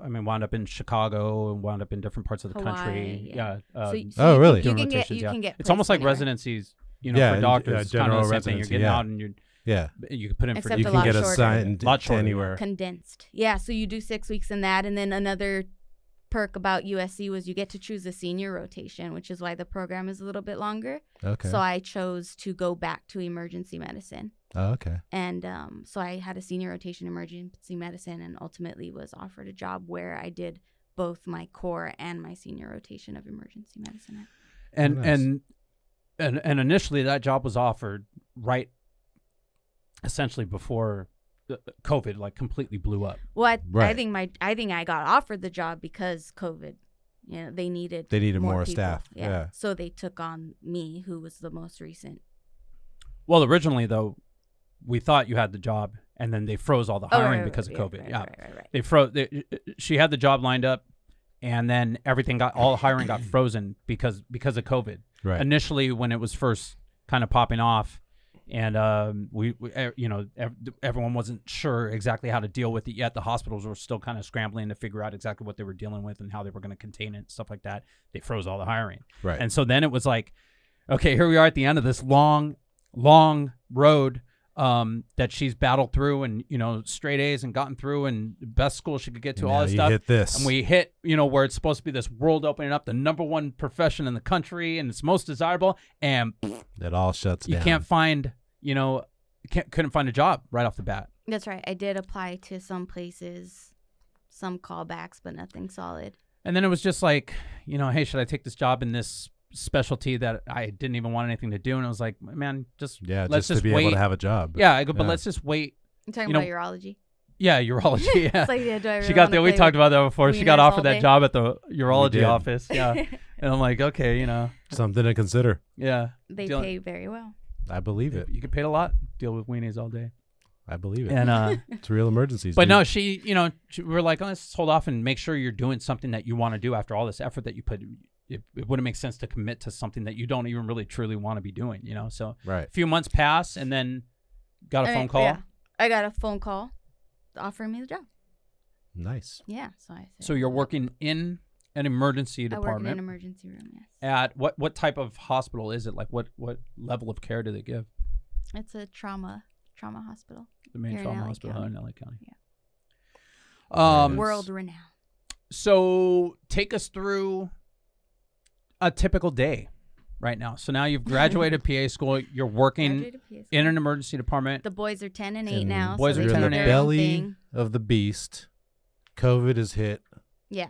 I mean, wound up in Chicago and wound up in different parts of the country. Yeah. yeah. uh, so, y- Oh, you, really? You can get, you yeah. can get. it's almost like anywhere. residencies. You know, Yeah, for doctors, yeah, it's kind general of the same thing. You're getting yeah. out and you're Yeah. you can put in for Except You a can get shorter. assigned Lot shorter, anywhere. condensed. Yeah, so you do six weeks in that, and then another perk about USC was you get to choose a senior rotation, which is why the program is a little bit longer. Okay. So I chose to go back to emergency medicine, oh, okay. and um, so I had a senior rotation in emergency medicine, and ultimately was offered a job where I did both my core and my senior rotation of emergency medicine. and Nice. and and and initially that job was offered right essentially before uh, uh, COVID like completely blew up. Well, I, I Right. think my I think I got offered the job because COVID, You know, they needed They needed more people. staff, yeah. So they took on me, who was the most recent. Well, originally though, we thought you had the job, and then they froze all the Oh, right, hiring because right, of COVID. right, yeah, right, right, right. they froze. They, uh, uh, she had the job lined up, and then everything got all hiring got <clears throat> frozen because because of COVID. Right. Initially, when it was first kind of popping off, and um, we, we you know everyone wasn't sure exactly how to deal with it yet. The hospitals were still kind of scrambling to figure out exactly what they were dealing with and how they were going to contain it, and stuff like that. They froze all the hiring. Right. And so then it was like, okay, here we are at the end of this long, long road um, that she's battled through and, you know, straight A's and gotten through and best school she could get to, all this you stuff. hit this. And we hit, you know, where it's supposed to be this world opening up, the number one profession in the country and it's most desirable. And it all shuts you down. can't find, you know, can't, couldn't find a job right off the bat. That's right. I did apply to some places, some callbacks, but nothing solid. And then it was just like, you know, hey, should I take this job in this specialty that I didn't even want anything to do? And I was like, man, just Yeah, let's just to be wait. able to have a job. Yeah, I go, but Yeah. let's just wait. I'm talking You know, about urology? Yeah, urology. <laughs> Yeah. It's like, yeah, do I she got wanna there. We talked about that before. She got offered that day? job at the urology office. Yeah, <laughs> and I'm like, okay, you know, Something to consider. yeah. they Dealing- pay very well. I believe it. You get paid a lot. Deal with weenies all day. I believe it. And uh, <laughs> it's real emergencies. but dude. no, she, you know, she, we are like, oh, let's hold off and make sure you're doing something that you want to do after all this effort that you put. It, it wouldn't make sense to commit to something that you don't even really truly want to be doing. You know, so Right. a few months pass, and then got a I phone mean, call. yeah. I got a phone call offering me the job. Nice. Yeah, so I said. So you're working in an emergency department. I work in an emergency room. Yes, at what what type of hospital is it? Like what what level of care do they give? it's a trauma trauma hospital, The main Here in trauma hospital County. in LA County. Yeah. Um, world renowned. So take us through a typical day right now. So now you've graduated PA school. You're working Graduated PA in an emergency department. The boys are ten and eight And now. boys so are 10 in do the and their own belly of the beast. COVID is hit. Yeah.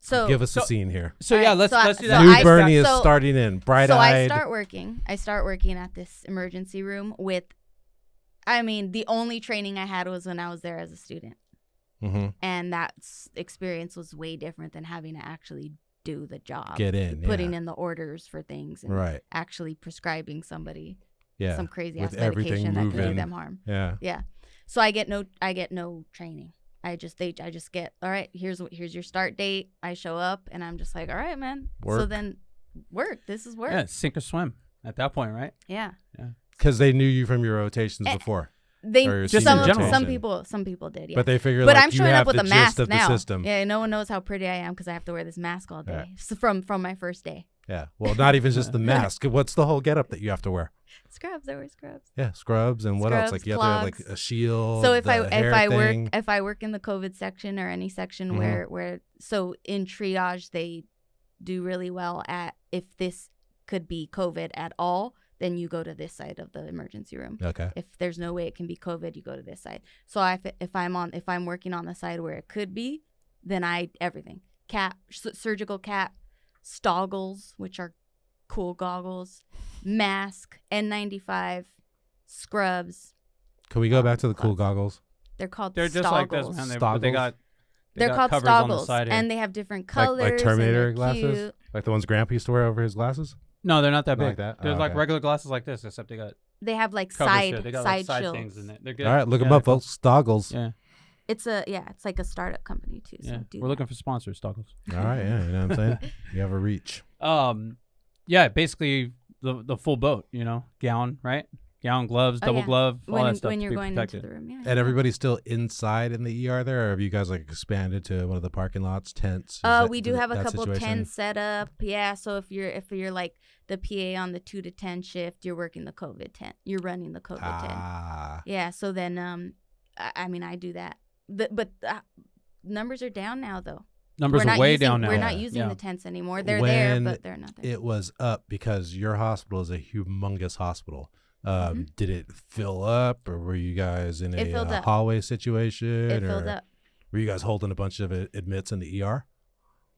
So Give us So- a scene here. so yeah, let's so let's do that. New I Bernie is so- starting in, bright So I start working. I start working at this emergency room with. I mean, the only training I had was when I was there as a student, hmm and that experience was way different than having to actually do the job, Get in. putting yeah. in the orders for things, and Right. actually prescribing somebody Yeah. some crazy With ass medication that could do them harm. Yeah. Yeah. So I get no I get no training. I just they I just get all right, here's what here's your start date. I show up and I'm just like, all right, man. So then work. This is work. Yeah, sink or swim at that point, right? Yeah. Yeah. Because they knew you from your rotations Eh, before. They Just some some people some people did, yeah. But they figured But like I'm you showing up with a mask of now. system. Yeah, no one knows how pretty I am because I have to wear this mask all day So from from my first day. Yeah. Well, not even just the <laughs> mask. What's the whole getup that you have to wear? Scrubs, I wear scrubs. Yeah, scrubs and what else? Like you have to have like a shield. so if I if I thing. work if I work in the COVID section or any section Mhm. where where so in triage they do really well at if this could be COVID at all, then you go to this side of the emergency room. Okay. If there's no way it can be COVID, you go to this side. So I, if I'm on if I'm working on the side where it could be, then I everything cap surgical cap, stoggles which are cool goggles, mask, N95, scrubs. Can we go back to the cool Gloves. goggles? They're called They're just stoggles. like this, man. They, but they got they They're called covers on the stoggles, and they have different colors. like and Terminator glasses? cute. Like the ones Grandpa used to wear over his glasses? No, they're not that Not big. like that? They're Oh, like okay. regular glasses like this, except they got They have like covers side. They got side, like side shields. things in it. They're good. All right, look yeah, them up, they're cool. folks. Stoggles. Yeah, It's a yeah, it's like a startup company too. So yeah. do We're that. looking for sponsors, Stoggles. All right, yeah, you know what I'm saying? <laughs> You have a reach. Um, yeah, basically the the full boat. You know, gown, right? Gown, gloves, Oh, double yeah. glove, all when that stuff when you're be going protected. into the room. Yeah, And yeah. everybody's still inside in the ER there, or have you guys like expanded to one of the parking lots, tents? Is Uh, that- we do have a couple situation? tents set up. Yeah, so if you're if you're like the PA on the two to ten shift, you're working the COVID tent. You're running the COVID tent. Ah, Yeah, so then um, I, I mean I do that, but but uh, numbers are down now though. Numbers we're are way using, down now. We're not using Yeah. the tents anymore. They're there, but they're not there. it was up because your hospital is a humongous hospital. Um, Did it fill up, or were you guys in Mm-hmm. It a uh, hallway situation? it filled up. Were you guys holding a bunch of admits in the ER?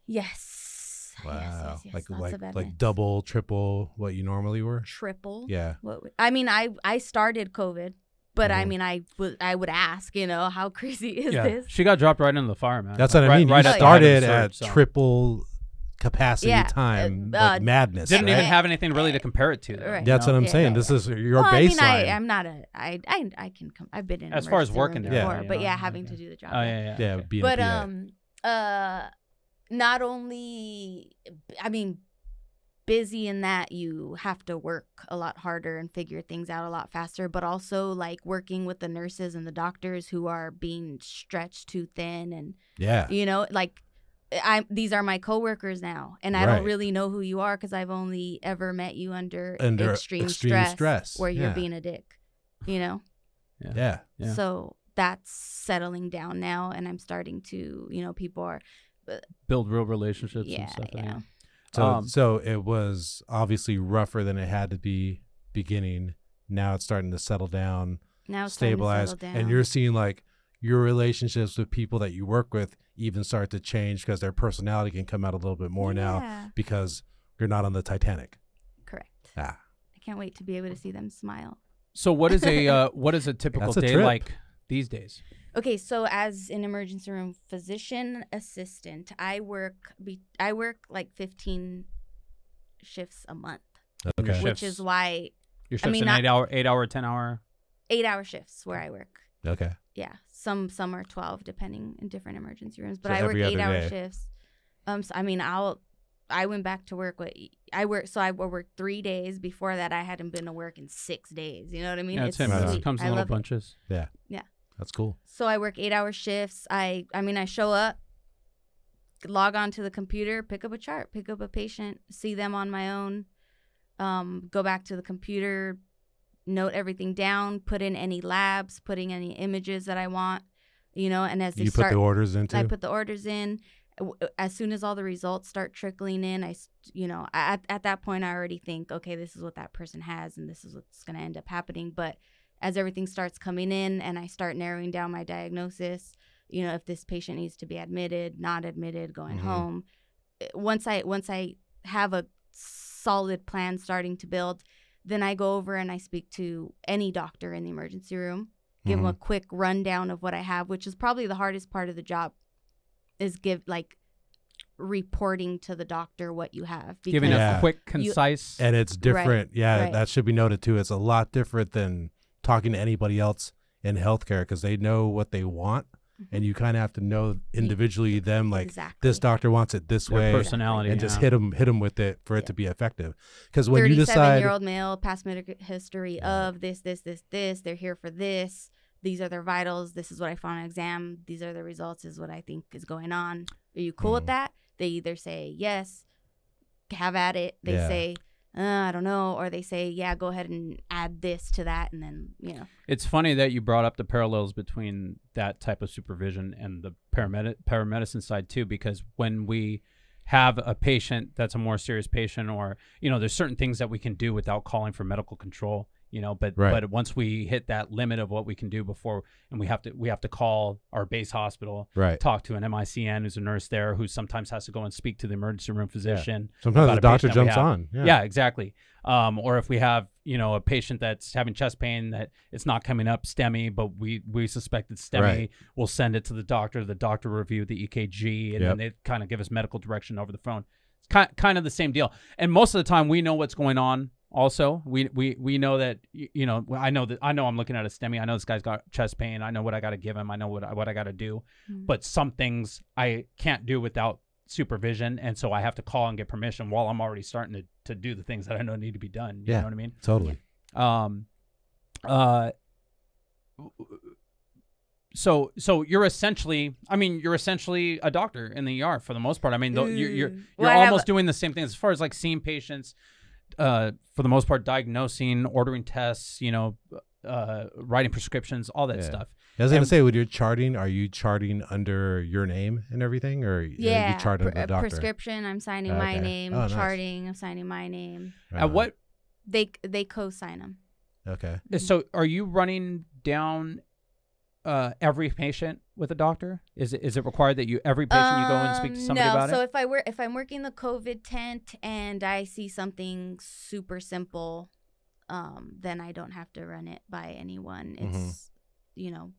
Yes. Yes, Wow, yes, yes. like Lots like like double, triple what you normally were. triple. Yeah. What would- I mean, I I started COVID, but I Mhm. mean, I would I would ask, you know, how <laughs> crazy is yeah, this? she got dropped right into the fire, man. That's what I mean. Right you at the height of started at surge, so. triple capacity Yeah, time uh, like uh, madness. Didn't right? even have anything really to compare it to. though, Right. you That's know? what I'm Yeah, saying. yeah, This is your well, I mean, baseline. I, I'm not a. I, I, I can come. I've been in As far as working there, before, you but know, yeah, having okay. to do the job. Oh yeah. yeah, yeah. yeah, being But a um, uh, not only, I mean, busy in that you have to work a lot harder and figure things out a lot faster, but also like working with the nurses and the doctors who are being stretched too thin and yeah, you know like I these are my coworkers now, and I Right. don't really know who you are because I've only ever met you under, Under extreme, extreme stress, stress, where you're being a dick, you know. yeah. Yeah. So that's settling down now, and I'm starting to, you know, people are, Build real relationships yeah, and stuff. yeah. So Um, so it was obviously rougher than it had to be beginning. Now it's starting to settle down, Now it's time to stabilize, settle down. and you're seeing like your relationships with people that you work with even start to change because their personality can come out a little bit more now because you're not on the Titanic. correct. Ah, I can't wait to be able to see them smile. So what is a <laughs> uh, what is a typical a day trip. like these days? Okay, so as an emergency room physician assistant, I work be I work like 15 shifts a month, okay. Shifts. which is why Your shifts I mean, an not- eight hour, eight hour, ten hour. 8-hour shifts where I work. Okay. Yeah, some some are 12 depending in different emergency rooms, but So I work 8-hour day. shifts. Um so, I mean, I'll I went back to work what I work so I worked 3 days before that I hadn't been to work in 6 days. You know what I mean? yeah, it's him. Right sweet. It comes in I little bunches it. yeah, That's cool. So I work eight hour shifts. I I mean I show up, log on to the computer, pick up a chart, pick up a patient, see them on my own, um, go back to the computer, note everything down, put in any labs, putting any images that I want, you know, and as they You start put the orders into. I put the orders in. As soon as all the results start trickling in, I, you know, at, at that point, I already think, okay, this is what that person has and this is what's going to end up happening. But as everything starts coming in and I start narrowing down my diagnosis, you know, if this patient needs to be admitted, not admitted, going Mhm. home, eh, once I once I have a solid plan starting to build, then I go over and I speak to any doctor in the emergency room give them a mm-hmm. quick rundown of what I have, which is probably the hardest part of the job, is give like reporting to the doctor what you have. Giving Yeah. a quick, concise. and it's different. yeah, right. that should be noted too. It's a lot different than talking to anybody else in healthcare because they know what they want, and you kind of have to know individually them like exactly. this doctor wants it this their way, personality. and just hit them hit them with it for it Yeah. to be effective. Because when you Thirty-seven decide, year old male, past medical history Right. of this, this, this, this. They're here for this. These are their vitals. This is what I found on exam. These are the results. Is what I think is going on. Are you cool Mhm. with that? They either say yes, have at it. They Yeah. say uh, I don't know, or they say yeah, go ahead and add this to that, and then you know. It's funny that you brought up the parallels between that type of supervision and the paramedic paramedicine side too, because when we have a patient that's a more serious patient, or you know, there's certain things that we can do without calling for medical control, you know, but Right. but once we hit that limit of what we can do before, and we have to we have to call our base hospital, right? talk to an MICN who's a nurse there, who sometimes has to go and speak to the emergency room physician. Sometimes the doctor patient that we jumps on. Yeah. Yeah. exactly. Um, or if we have, you know, a patient that's having chest pain that it's not coming up STEMI, but we we suspect it's STEMI, Right. we'll send it to the doctor. The doctor review the EKG, and Yep. then they kind of give us medical direction over the phone. It's kind kind of the same deal. And most of the time, we know what's going on. Also, we we we know that you know I know that I know I'm looking at a STEMI. I know this guy's got chest pain. I know what I got to give him. I know what I, what I got to do Mm. but some things I can't do without supervision, and so I have to call and get permission while I'm already starting to, to do the things that I know need to be done. You Yeah. know what I mean? Totally. Um, uh, so so you're essentially, I mean, you're essentially a doctor in the ER for the most part. I mean, though you're you're, Mm. you're Well, I have almost doing the same thing as far as like seeing patients. Uh, for the most part, diagnosing, ordering tests, you know, uh, writing prescriptions, all that Yeah. stuff. I was gonna And- say, with your charting, are you charting under your name and everything, or Yeah, you chart pre- under the uh, doctor? prescription. I'm signing my name. Oh, nice. Charting. I'm signing my name. Right At what They they co-sign them. Okay. Mm-hmm. So, are you running down uh, every patient with a doctor? Is it is it required that you every patient you go and speak to Um, somebody no. about so it? if I work if I'm working the COVID tent and I see something super simple, um, then I don't have to run it by anyone. Mhm. It's you know,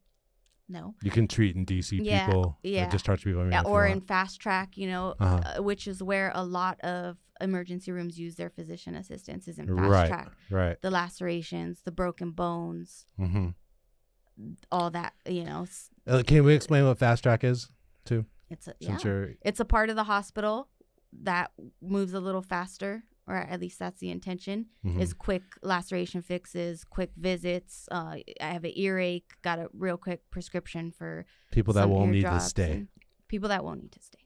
no. You can treat in DC Yeah, people, or yeah. discharge people. I mean, Yeah, or in fast track, you know, Uh-huh. uh, which is where a lot of emergency rooms use their physician assistants is in fast right, track. right. The lacerations, the broken bones, hmm all that, you know, Uh, can we explain what fast track is too? it's a yeah. You're It's a part of the hospital that moves a little faster, or at least that's the intention. mhm. Is quick laceration fixes, quick visits. Uh, I have an earache, got a real quick prescription for people that won't need to stay. People that won't need to stay.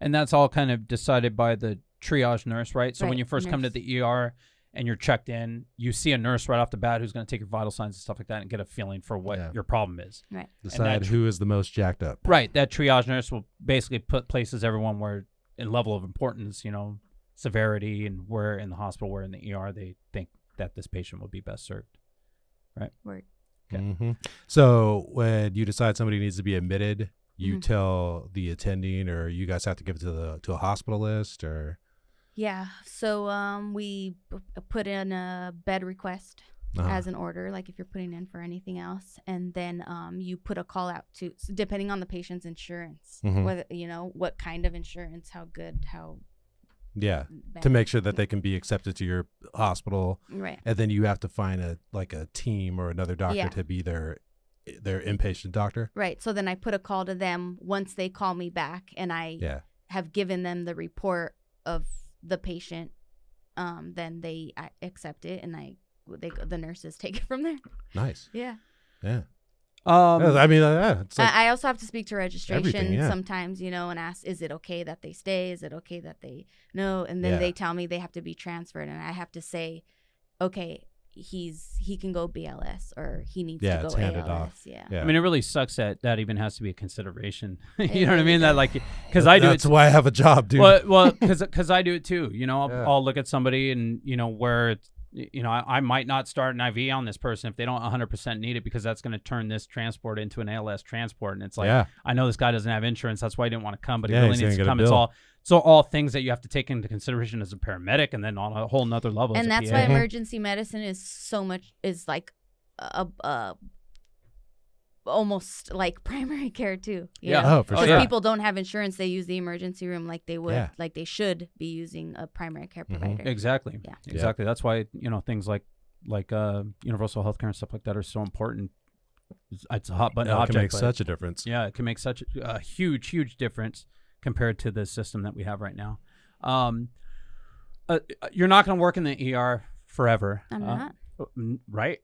And that's all kind of decided by the triage nurse, right? So when you first come to the ER and you're checked in, you see a nurse right off the bat who's going to take your vital signs and stuff like that and get a feeling for what Yeah. your problem is. Right. Decide tr- who is the most jacked up. Right. That triage nurse will basically put places everyone where in level of importance, you know, severity and where in the hospital, where in the ER they think that this patient would be best served. Right. Okay. hmm So when you decide somebody needs to be admitted, you Mhm. tell the attending, or you guys have to give it to the to a hospitalist, or Yeah. So um, we p- put in a bed request uh, as an order, like if you're putting in for anything else, and then um, you put a call out to, so depending on the patient's insurance, Mhm. whether you know what kind of insurance, how good, how yeah, bad. to make sure that they can be accepted to your hospital, right. and then you have to find a like a team or another doctor Yeah. to be their their inpatient doctor. Right. So then I put a call to them once they call me back, and I Yeah, have given them the report of the patient. Um, then they I accept it, and I they the nurses <laughs> take it from there. nice. Yeah. Yeah, Um, I mean, uh, yeah, it's like I I also have to speak to registration yeah. sometimes, you know, and ask, is it okay that they stay? Is it okay that they no? And then Yeah. they tell me they have to be transferred, and I have to say, okay, he's he can go BLS or he needs Yeah, to it's go handed ALS. off. Yeah. yeah. I mean, it really sucks that that even has to be a consideration. <laughs> you It know what I really mean? That like, because I do it That's why I have a job, dude. Well, well, <laughs> because I do it too. You know, I'll, Yeah. I'll look at somebody and you know where you know I, I might not start an IV on this person if they don't 100% need it because that's going to turn this transport into an ALS transport, and it's like yeah, I know this guy doesn't have insurance, that's why he didn't want to come, but he Yeah, really needs gonna to get a come. It's all so all things that you have to take into consideration as a paramedic, and then on a whole nother level. as and a that's PA. why Mhm. emergency medicine is so much is like a, a almost like <laughs> primary care too. you Yeah. know? oh for Because sure. people don't have insurance, they use the emergency room like they would, Yeah. like they should be using a primary care Mhm. provider. Exactly. Yeah. Yeah. Exactly. That's why you know things like like uh, universal health care and stuff like that are so important. It's, it's a hot button Yeah, it object. can make but- such a difference. Yeah, it can make such a, a huge, huge difference compared to the system that we have right now. Um, uh, you're not going to work in the ER forever. I'm uh, not. right?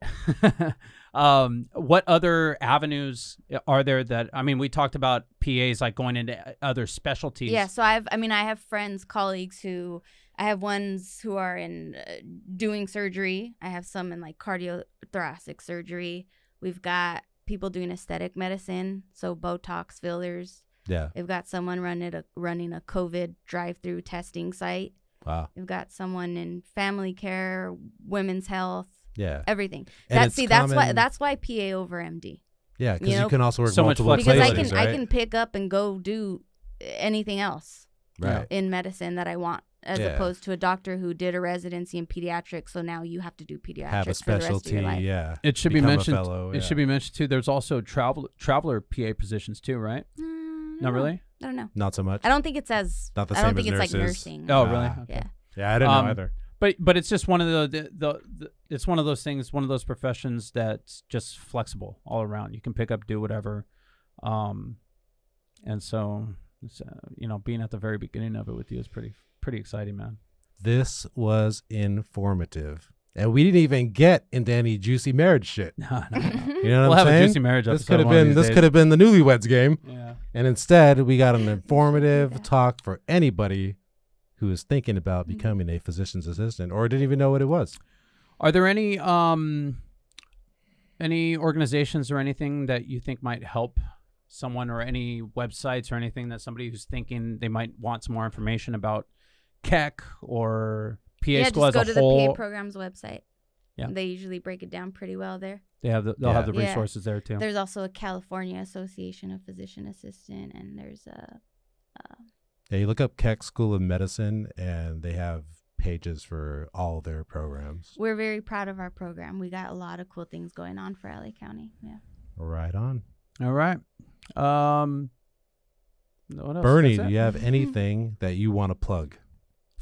<laughs> um, what other avenues are there that, I mean, we talked about PAs like going into other specialties. Yeah, so I've I mean I have friends, colleagues who I have ones who are in uh, doing surgery. I have some in like cardiothoracic surgery. We've got people doing aesthetic medicine, so Botox fillers. Yeah. We've got someone running a running a COVID drive-through testing site. Wow. We've got someone in family care, women's health, Yeah. everything. And That it's see that's why that's why PA over MD. Yeah, because you you, can also work so much multiple Because I can right? I can pick up and go do anything else. right. in medicine that I want, as Yeah. opposed to a doctor who did a residency in pediatrics. So now you have to do pediatrics Have a for the rest of specialty. your life. Yeah. It should be Become a mentioned. fellow, It should be mentioned too. There's also travel traveler PA positions too, right? Mm, I don't Not know. really. I don't know. Not so much. I don't think it's as. Not the I don't same think as it's like nurses. nursing. Oh, really? Okay. Yeah. Yeah, I didn't Um, know either. But but it's just one of the, the, the, the it's one of those things, one of those professions that's just flexible all around. You can pick up, do whatever, um, and so it's, uh, you know, being at the very beginning of it with you is pretty pretty exciting, man. This was informative. And we didn't even get into any juicy marriage shit. <laughs> No, no, no. You know we'll what I'm have saying? a juicy marriage this could have been this days. could have been the newlyweds game. Yeah. And instead we got an informative talk for anybody who is thinking about Mhm. becoming a physician's assistant or didn't even know what it was. Are there any um any organizations or anything that you think might help someone or any websites or anything that somebody who's thinking they might want some more information about Keck or PA yeah, school just as go a to whole? the PA program's website. Yeah. They usually break it down pretty well there. they have the, they'll have the Yeah. resources there too. There's also a California Association of Physician Assistant, and there's a. Uh, Yeah, you look up Keck School of Medicine and they have pages for all their programs. we're very proud of our program. We got a lot of cool things going on for LA County. Yeah. Right on. All right. Um. What else? Bernie, do you have <laughs> anything that you want to plug?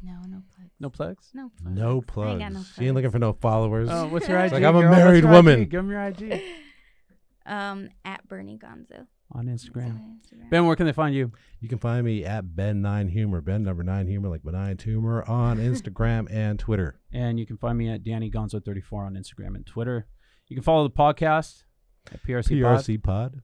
No, no plugs. No plugs. No plugs. No plugs. ain't got no She ain't looking for no followers. Oh, what's your It's IG? like I'm a girl? Married woman. IG? Give him your IG <laughs> Um, at Bernie Gonzo. on Instagram. my Instagram. Ben, where can they find you? You can find me at Ben9Humor, Ben number 9 Humor, like benign tumor, on Instagram <laughs> and Twitter. And you can find me at Danny Gonzo34 on Instagram and Twitter. You can follow the podcast at PRC, Pod. PRC Pod,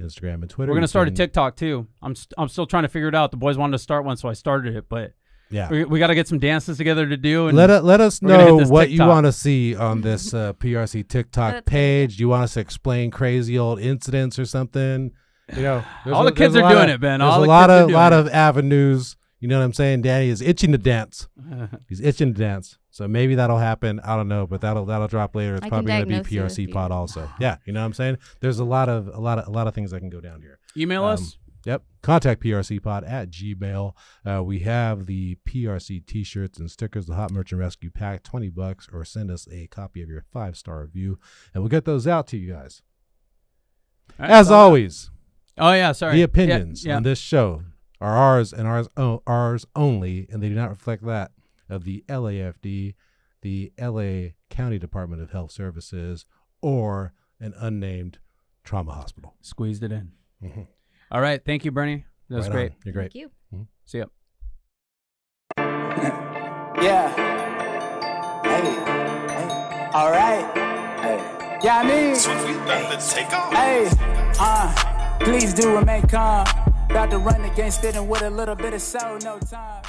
Instagram and Twitter. We're gonna start a TikTok too. I'm st- I'm still trying to figure it out. The boys wanted to start one, so I started it. But Yeah. we, we got to get some dances together to do. And Let, it, let us we're gonna hit know this what you want to see on this uh, PRC TikTok That's page. Do you want us to explain crazy old incidents or something? You know, All a- the kids are doing of- it, Ben. There's All a the lot kids are of doing lot it. of avenues. You know what I'm saying? Danny is itching to dance. <laughs> He's itching to dance. So maybe that'll happen. I don't know, but that'll that'll drop later. It's I probably gonna be diagnose you if PRC pod also. Yeah, you know what I'm saying? There's a lot of a lot of a lot of things that can go down here. Email Um, us. Yep. Contact PRC pod at Gmail. Uh, we have the PRC t shirts and stickers, the Hot Merchant Rescue Pack, 20 bucks, or send us a copy of your five star review, and we'll get those out to you guys. Right, As so- always, Oh yeah, sorry. the opinions Yeah, on this show are ours and ours, o- ours only, and they do not reflect that of the LAFD, the LA County Department of Health Services, or an unnamed trauma hospital. Squeezed it in. Mhm. All right. Thank you, Bernie. That was Right on. great. You're great. Thank you. See ya. Yeah. Hey. Hey. All right. Hey. Yeah, I mean. Swift, we about to take off. Hey. Uh. Please do remain calm. About to run against it and with a little bit of soul, no times.